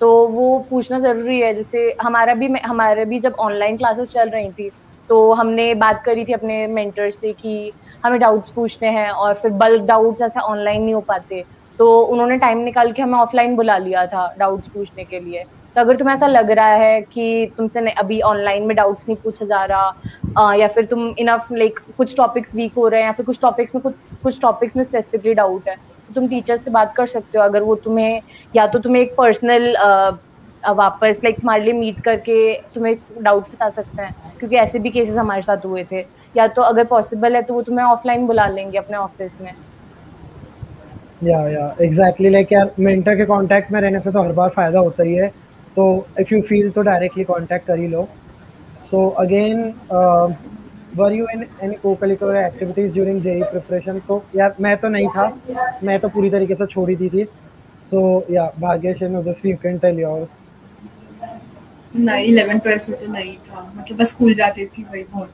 तो वो पूछना ज़रूरी है, जैसे हमारा भी हमारे भी जब ऑनलाइन क्लासेस चल रही थी तो हमने बात करी थी अपने मेंटर से कि हमें डाउट्स पूछने हैं और फिर बल्क डाउट्स ऐसे ऑनलाइन नहीं हो पाते। तो उन्होंने टाइम निकाल के हमें ऑफलाइन बुला लिया था डाउट्स पूछने के लिए। तो अगर तुम्हें ऐसा लग रहा है कि तुमसे अभी ऑनलाइन में डाउट्स नहीं पूछा जा रहा आ, या फिर तुम इनफ लाइक कुछ टॉपिक्स वीक हो रहे हैं या फिर कुछ टॉपिक्स में कुछ कुछ टॉपिक्स में स्पेसिफिकली डाउट है तो तुम टीचर्स से बात कर सकते हो। अगर वो तुम्हें या तो तुम्हें एक पर्सनल वापस लाइक तुम्हारे लिए मीट करके तुम्हें डाउट बता सकते हैं क्योंकि ऐसे भी केसेस हमारे साथ हुए थे। या तो अगर पॉसिबल है तो वो तुम्हें ऑफलाइन बुला लेंगे अपने ऑफ़िस में। या या एग्जैक्टली लाइक यार मेंटर के कांटेक्ट में रहने से तो हर बार फ़ायदा होता ही है। तो इफ़ यू फील तो डायरेक्टली कांटेक्ट कर ही लो। So again were you in any co-curricular activities during JEE preparation तो यार मैं तो नहीं था। मैं तो पूरी तरीके से छोड़ी दी थी। So yeah भाग्यश and obviously you can tell yours नहीं इलेवन ट्वेल्थ में तो नहीं था। मतलब बस स्कूल जाती थी वही बहुत।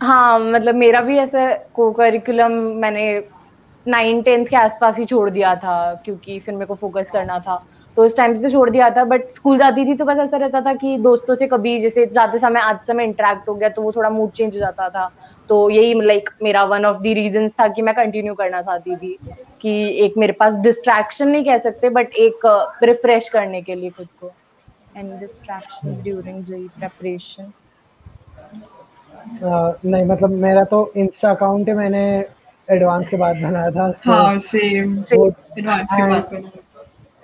हाँ मतलब मेरा भी ऐसा को करिकुलम मैंने नाइन टेंथ के आसपास ही छोड़ दिया था क्योंकि फिर मेरे को फोकस करना था। तो उस टाइम पे तो छोड़ दिया था बट स्कूल जाती थी तो बस ऐसा रहता था कि दोस्तों से कभी जैसे जाते समय आज समय इंटरेक्ट हो गया तो वो थोड़ा मूड चेंज हो जाता था। तो यही लाइक मेरा वन ऑफ़ द रीजन था कि मैं कंटिन्यू करना चाहती थी कि एक मेरे पास डिस्ट्रैक्शन नहीं कह सकते बट एक रिफ्रेश uh, करने के लिए खुद को। And distractions during JEE preparation नहीं मतलब मेरा तो इंस्टा अकाउंट ही मैंने एडवांस के बाद बनाया था हाँ सेम एडवांस के बाद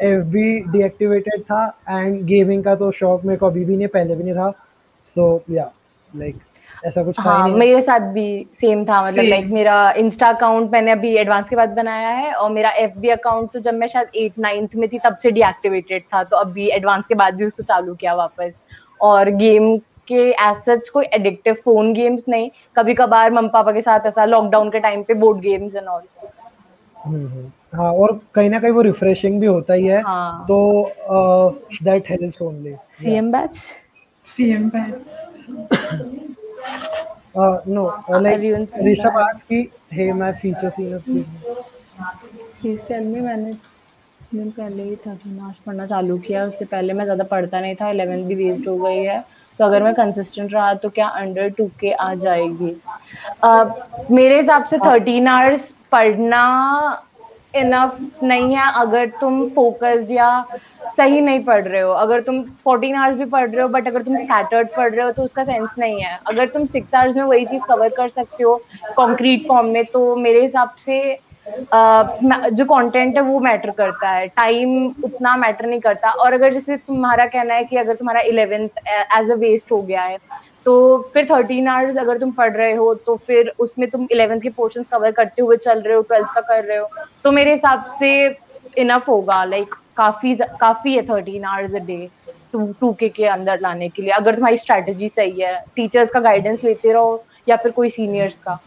एफ़ बी डीएक्टिवेटेड था एंड गेमिंग का तो शौक मेरे को अभी भी नहीं पहले भी नहीं था। सो या लाइक ऐसा कुछ हाँ, नहीं। मेरे साथ भी सेम था मतलब लाइक मेरा इंस्टा अकाउंट मैंने अभी एडवांस के बाद बनाया है और मेरा एफ़ बी अकाउंट तो जब मैं शायद एट नाइन्थ में थी तब से डीएक्टिवेटेड था। तो अभी एडवांस के बाद भी उसको चालू किया वापस। और गेम के एज सच कोई एडिक्टिव फ़ोन गेम्स नहीं। कभी कभार मम्मी पापा के साथ ऐसा लॉकडाउन के टाइम पे बोर्ड गेम्स एंड ऑल हाँ और कहीं ना कहीं वो रिफ्रेशिंग भी होता ही है। हाँ. तो that helps only CM batch CM batch no like Rishabh आज की हे मैं फीचर सीन ऑफ़ प्लीज़ टेल मी मैंने दिन पहले ही था नाश पढ़ना चालू किया उससे पहले मैं ज़्यादा पढ़ता नहीं था इलेवेंथ भी वेस्ट हो गई है। तो अगर मैं कंसिस्टेंट रहा तो क्या अंडर टू के आ जाएगी? uh, मेरे हिसाब से थर्टीन आवर्स पढ़ना इनफ नहीं है अगर तुम फोकस्ड या सही नहीं पढ़ रहे हो। अगर तुम फोर्टीन आवर्स भी पढ़ रहे हो बट अगर तुम सैटर्ड पढ़ रहे हो तो उसका सेंस नहीं है। अगर तुम सिक्स आवर्स में वही चीज़ कवर कर सकते हो कॉन्क्रीट फॉर्म में तो मेरे हिसाब से जो कंटेंट है वो मैटर करता है। टाइम उतना मैटर नहीं करता। और अगर जैसे तुम्हारा कहना है कि अगर तुम्हारा इलेवेंथ एज अ वेस्ट हो गया है तो फिर थर्टीन आवर्स अगर तुम पढ़ रहे हो तो फिर उसमें तुम इलेवेंथ के पोर्शन कवर करते हुए चल रहे हो ट्वेल्थ का कर रहे हो तो मेरे हिसाब से इनफ होगा लाइक काफ़ी काफ़ी है thirteen hours a day to to के के अंदर लाने के लिए। अगर तुम्हारी स्ट्रेटेजी सही है टीचर्स का गाइडेंस लेते रहो या फिर कोई सीनियर्स का।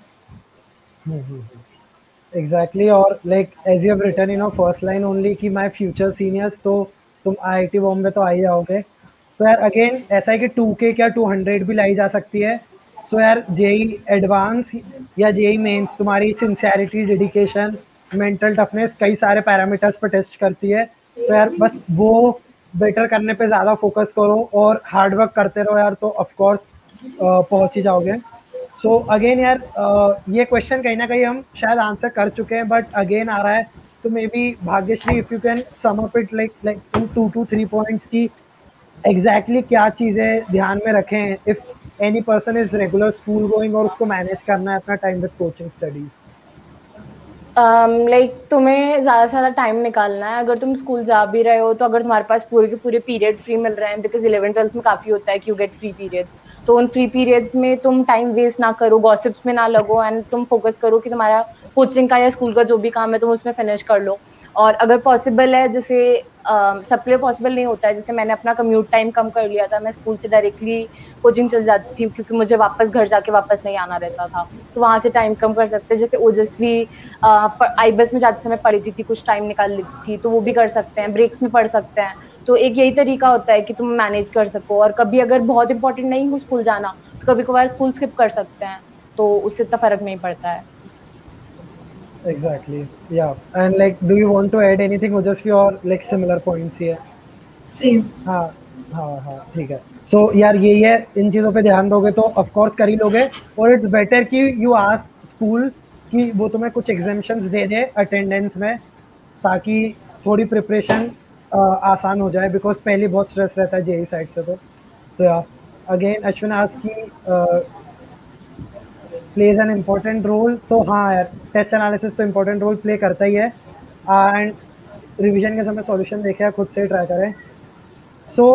एग्जैक्टली और like as you have written in first line only कि माय फ्यूचर सीनियर्स तो तुम आईआईटी बॉम्बे तो आ ही जाओगे। तो यार अगेन ऐसा है कि टू के क्या टू हंड्रेड भी लाई जा सकती है। सो so यार जेई एडवांस या जेई मेंस तुम्हारी सिंसियरिटी डेडिकेशन मेंटल टफनेस कई सारे पैरामीटर्स पर टेस्ट करती है। तो यार बस वो बेटर करने पे ज़्यादा फोकस करो और हार्ड वर्क करते रहो यार तो ऑफकोर्स पहुँच ही जाओगे। सो so, अगेन यार ये क्वेश्चन कहीं ना कहीं हम शायद आंसर कर चुके हैं बट अगेन आ रहा है। तो maybe Bhagyashree if you can sum up it like like two to three points की एग्जैक्टली exactly क्या चीज़ें ध्यान में रखें? If any person is regular school going और उसको मैनेज करना है अपना time with coaching studies like um, तुम्हें ज़्यादा से ज़्यादा टाइम निकालना है। अगर तुम स्कूल जा भी रहे हो तो अगर तुम्हारे पास पूरे के पूरे पीरियड फ्री मिल रहे हैं बिकॉज़ इलेवन ट्वेल्थ में काफ़ी होता है कि यू गेट फ्री पीरियड्स तो उन फ्री पीरियड्स में तुम टाइम वेस्ट ना करो गॉसिप्स में ना लगो एंड तुम फोकस करो कि तुम्हारा कोचिंग का या स्कूल का जो भी काम है तुम उसमें फिनिश कर लो। और अगर पॉसिबल है जैसे सबके लिए पॉसिबल नहीं होता है जैसे मैंने अपना कम्यूट टाइम कम कर लिया था मैं स्कूल से डायरेक्टली कोचिंग चल जाती थी क्योंकि मुझे वापस घर जाके वापस नहीं आना रहता था तो वहाँ से टाइम कम कर सकते जैसे ओजस्वी आई बस में जाते समय पढ़ी थी, थी कुछ टाइम निकाल लेती थी तो वो भी कर सकते हैं ब्रेक्स में पढ़ सकते हैं। तो एक यही तरीका होता है कि तुम मैनेज कर सको और कभी अगर बहुत इंपॉर्टेंट नहीं हो स्कूल जाना तो कभी कभार स्कूल स्किप कर सकते हैं तो उससे इतना फ़र्क नहीं पड़ता है। Exactly. Yeah. And like do you want to add anything or just your like similar points here? Same. हाँ हाँ हाँ ठीक है. सो so, यार यही है इन चीज़ों पे ध्यान दोगे तो ऑफ़ कोर्स कर ही लोगे. और इट्स बेटर कि यू आस स्कूल कि वो तुम्हें कुछ एग्जामेशंस दे दे अटेंडेंस में ताकि थोड़ी प्रिपरेशन आसान हो जाए बिकॉज़ पहले बहुत स्ट्रेस रहता है जेई साइड से तो. सो या अगेन अश्विन आज की प्लेज एन इंपॉर्टेंट रोल तो हाँ यार टेस्ट एनालिसिस तो इम्पोर्टेंट रोल प्ले करता ही है। एंड रिविजन के समय सॉल्यूशन देखे खुद से ट्राई करें। सो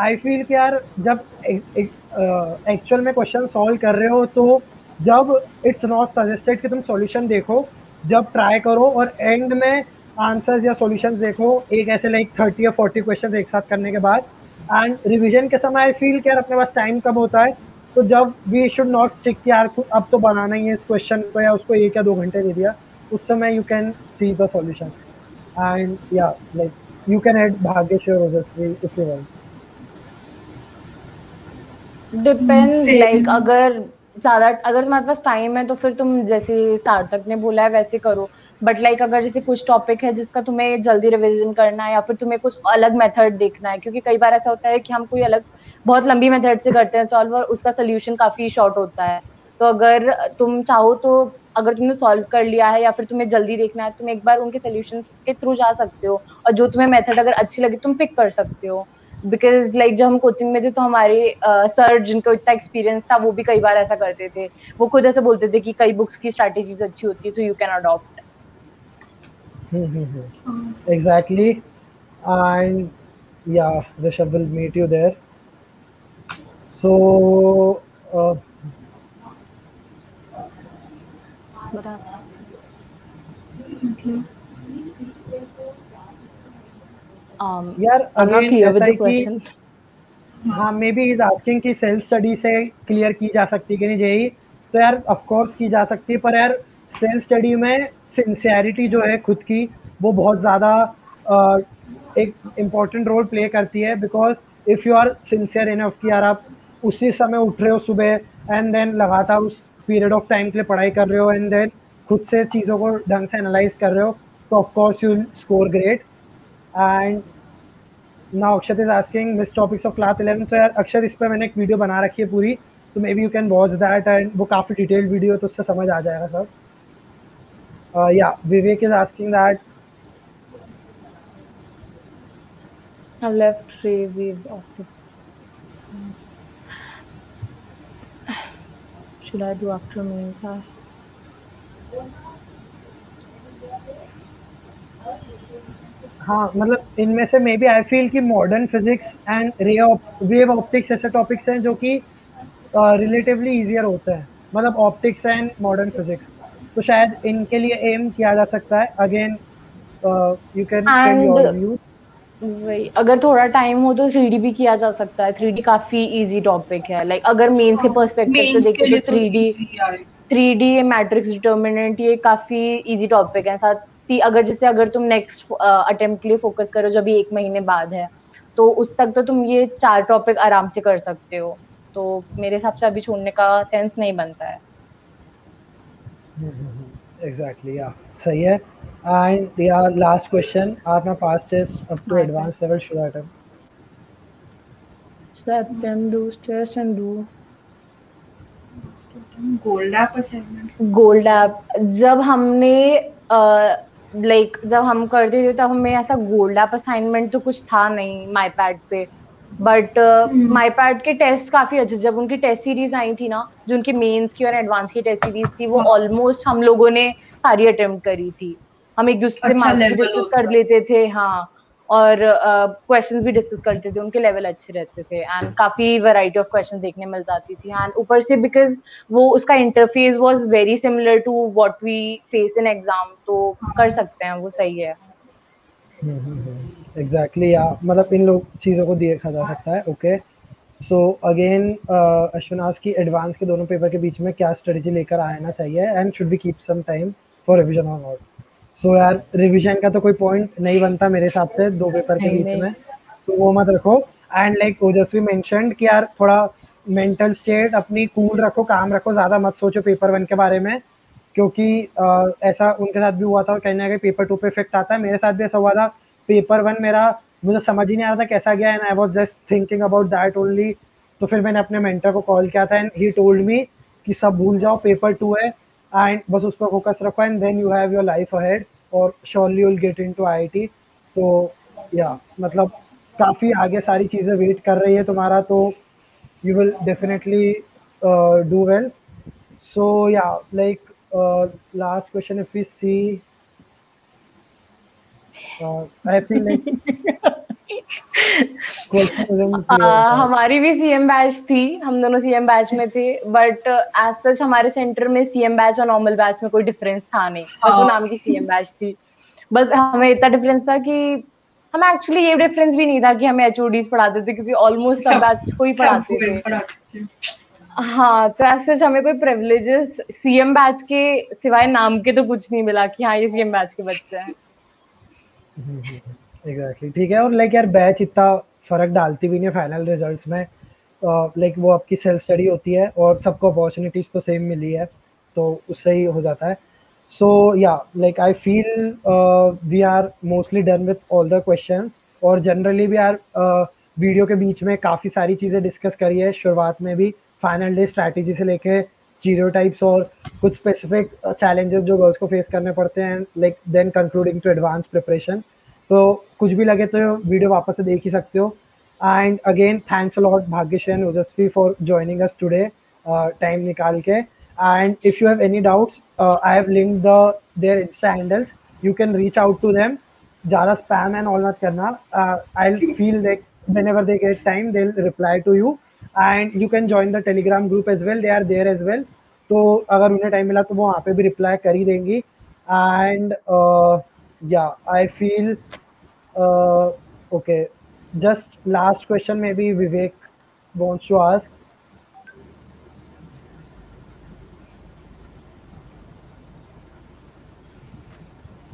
आई फील कि यार जब एक्चुअल uh, में क्वेश्चन सॉल्व कर रहे हो तो जब इट्स नॉट सजेस्टेड कि तुम सॉल्यूशन देखो जब ट्राई करो और एंड में आंसर्स या सॉल्यूशंस देखो एक ऐसे लाइक थर्टी या फोर्टी क्वेश्चन एक साथ करने के बाद। एंड रिविजन के समय आई फील कि यार अपने पास टाइम कम होता है? तो जब वी शुड नॉट स्टिक कि यार अब तो बनाना ही है इस क्वेश्चन को या उसको एक या दो घंटे दे दिया उस समय you can see the solution and yeah like you can add Bhagyashree और Ojaswi if you want depends like अगर ज़्यादा अगर तुम्हारे पास टाइम है तो फिर तुम जैसे सार्थक ने बोला है वैसे करो. बट लाइक like, अगर जैसे कुछ टॉपिक है जिसका तुम्हें जल्दी रिविजन करना है या फिर तुम्हें कुछ अलग मेथड देखना है क्योंकि कई बार ऐसा होता है कि हम कोई अलग बहुत लंबी मेथड से करते हैं सॉल्व और उसका सोल्यूशन काफ़ी शॉर्ट होता है। तो अगर तुम चाहो तो अगर तुमने सॉल्व कर लिया है या फिर तुम्हें जल्दी देखना है तुम एक बार उनके सोल्यूशन के थ्रू जा सकते हो और जो तुम्हें मेथड अगर अच्छी लगे तुम पिक कर सकते हो। बिकॉज़ लाइक like, जब हम कोचिंग में थे तो हमारे सर uh, जिनको इतना एक्सपीरियंस था वो भी कई बार ऐसा करते थे। वो खुद ऐसे बोलते थे कि कई बुक्स की स्ट्रेटेजीज अच्छी होती है तो you can adopt exactly. And yeah rishabh will meet you there. So uh, um यार अगेन ऐसा कि हाँ मे बी इज़ आस्किंग कि सेल्फ स्टडी से क्लियर की जा सकती है कि नहीं जेई तो यार ऑफ़ कोर्स की जा सकती है पर यार सेल्फ स्टडी में सिंसियरिटी जो है खुद की वो बहुत ज़्यादा एक इंपॉर्टेंट रोल प्ले करती है because if you are sincere enough कि यार आप उसी समय उठ रहे हो सुबह एंड देन लगातार उस पीरियड ऑफ़ टाइम के लिए पढ़ाई कर रहे हो एंड देन खुद से चीज़ों को ढंग से एनालाइज कर रहे हो तो of course you score great and ना Akshat is asking miss topics of class eleven तो यार अक्षर इस पर मैंने एक वीडियो बना रखी है पूरी तो maybe you can watch that and वो काफ़ी डिटेल्ड वीडियो तो उससे समझ आ जाएगा sir yeah Vivek is asking that. I've left. Should I do after mains? हाँ मतलब इनमें से मे बी आई फील कि modern physics and ray wave optics ऐसे टॉपिक्स हैं जो कि रिलेटिवली इजियर होते हैं। मतलब ऑप्टिक्स एंड मॉडर्न फिजिक्स तो शायद इनके लिए एम किया जा सकता है। अगेन यू कैन And- वही अगर थोड़ा टाइम हो तो थ्री भी किया जा सकता है। थ्री काफ़ी इजी टॉपिक है। लाइक अगर मेन के पर्सपेक्टिव से हाँ, देखें तो तो three D three D matrix determinant ये काफ़ी इजी टॉपिक है। साथ ही अगर जैसे अगर तुम नेक्स्ट अटेम्प्ट के लिए फोकस करो जो अभी एक महीने बाद है तो उस तक तो तुम ये चार टॉपिक आराम से कर सकते हो। तो मेरे हिसाब से अभी छोड़ने का सेंस नहीं बनता है। एग्जैक्टली या सही है। And yeah last question are my past test up to हाँ, advance level should I attempt So let them do stress and do gold app assignment gold app जब हमने लाइक जब हम करते थे तब हमें ऐसा गोल्ड ऐप असाइनमेंट तो कुछ था नहीं माई पैड पे बट माई पैड के टेस्ट काफ़ी अच्छे जब उनकी टेस्ट सीरीज़ आई थी ना जो उनकी मेंस की और एडवांस की टेस्ट सीरीज़ थी वो हाँ। ऑलमोस्ट हम लोगों ने सारी अटेम्प्ट करी थी। हम एक दूसरे से अच्छा मार्क्स डिस्कस कर लेते थे हाँ और क्वेश्चंस uh, भी डिस्कस करते थे उनके लेवल अच्छे रहते थे एंड काफ़ी वैरायटी ऑफ़ क्वेश्चंस देखने मिल जाती थी एंड ऊपर से बिकॉज़ वो उसका interface was very similar to what we face in exam तो कर सकते हैं वो सही है। एग्जैक्टली या मतलब इन लोग चीज़ों को देखा जा सकता है ओके सो अगेन अश्विनाश की एडवांस के दोनों पेपर के बीच में क्या स्ट्रेटजी लेकर आना चाहिए and should be keep some time for revision और नॉट सो यार रिवीजन का तो कोई पॉइंट नहीं बनता मेरे हिसाब से दो पेपर के बीच में। तो वो मत रखो। एंड लाइक ओजस्वी मेंशनड कि यार थोड़ा मेंटल स्टेट अपनी कूल रखो काम रखो ज़्यादा मत सोचो पेपर वन के बारे में। क्योंकि अ, ऐसा उनके साथ भी हुआ था और कहीं ना कहीं पेपर टू पे इफ़ेक्ट आता है। मेरे साथ भी ऐसा हुआ था। पेपर वन मेरा मुझे समझ ही नहीं आ रहा था कैसा गया and I was just thinking about that only तो फिर मैंने अपने मेंटर को कॉल किया था एंड ही टोल्ड मी कि सब भूल जाओ पेपर टू है। एंड बस उस पर फोकस रखो and then you have your life ahead और surely you will get into IIT तो या मतलब काफ़ी आगे सारी चीज़ें वेट कर रही है तुम्हारा तो you will definitely do well uh, last question, if we see, uh, I feel like हमारी भी सीएम बैच थी हम दोनों सीएम बैच में थे बट एज सच हमारे सेंटर में सीएम बैच और नॉर्मल बैच में कोई डिफरेंस था नहीं। बस वो हाँ। नाम की सीएम बैच थी। बस हमें इतना डिफरेंस था कि हमें एक्चुअली ये डिफरेंस भी नहीं था कि हमें एचओडीज पढ़ाते थे क्योंकि ऑलमोस्ट सब बैच को ही पढ़ाते थे। पढ़ाते थे। हाँ तो ऐसे हमें कोई प्रिविलेजेस सीएम बैच के सिवाय नाम के तो कुछ नहीं मिला कि हाँ ये सीएम बैच के बच्चे हैं। एग्जैक्टली ठीक है, और लाइक यार बैच इतना फ़र्क डालती भी नहीं फाइनल रिजल्ट्स में। लाइक वो आपकी सेल्फ स्टडी होती है और सबको अपॉर्चुनिटीज़ तो सेम मिली है तो उससे ही हो जाता है। So yeah like I feel we are mostly done with all the questions और जनरली भी यार वीडियो के बीच में काफ़ी सारी चीज़ें डिस्कस करी है शुरुआत में भी। फाइनल डे स्ट्रैटेजी से लेके स्टीरियोटाइप्स और कुछ स्पेसिफिक चैलेंजेस जो गर्ल्स को फेस करने पड़ते हैं like then concluding to advance preparation तो कुछ भी लगे तो वीडियो वापस से देख ही सकते हो। And again thanks lot Bhagyashree and Ojaswi for joining us today time निकाल के। And if you have any doubts I have link the their insta handles you can reach out to them ज़्यादा स्पैम एंड ऑल मत करना। I feel like whenever they get time, they'll reply to you. And you can join the telegram group as well. They are there as well. तो अगर उन्हें टाइम मिला तो वो वहाँ पे भी रिप्लाई कर ही देंगी। And या I feel okay just last question maybe Vivek wants to ask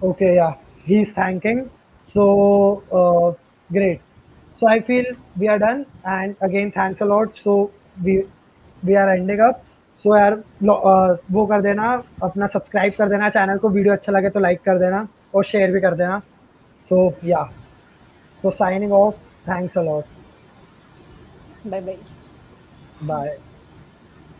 okay yeah he's thanking so uh, great so i feel we are done and again thanks a lot so we we are ending up so यार लो- uh, वो कर देना अपना सब्सक्राइब कर देना चैनल को वीडियो अच्छा लगे तो लाइक कर देना और शेयर भी कर देना। सो या तो signing off thanks a lot bye bye bye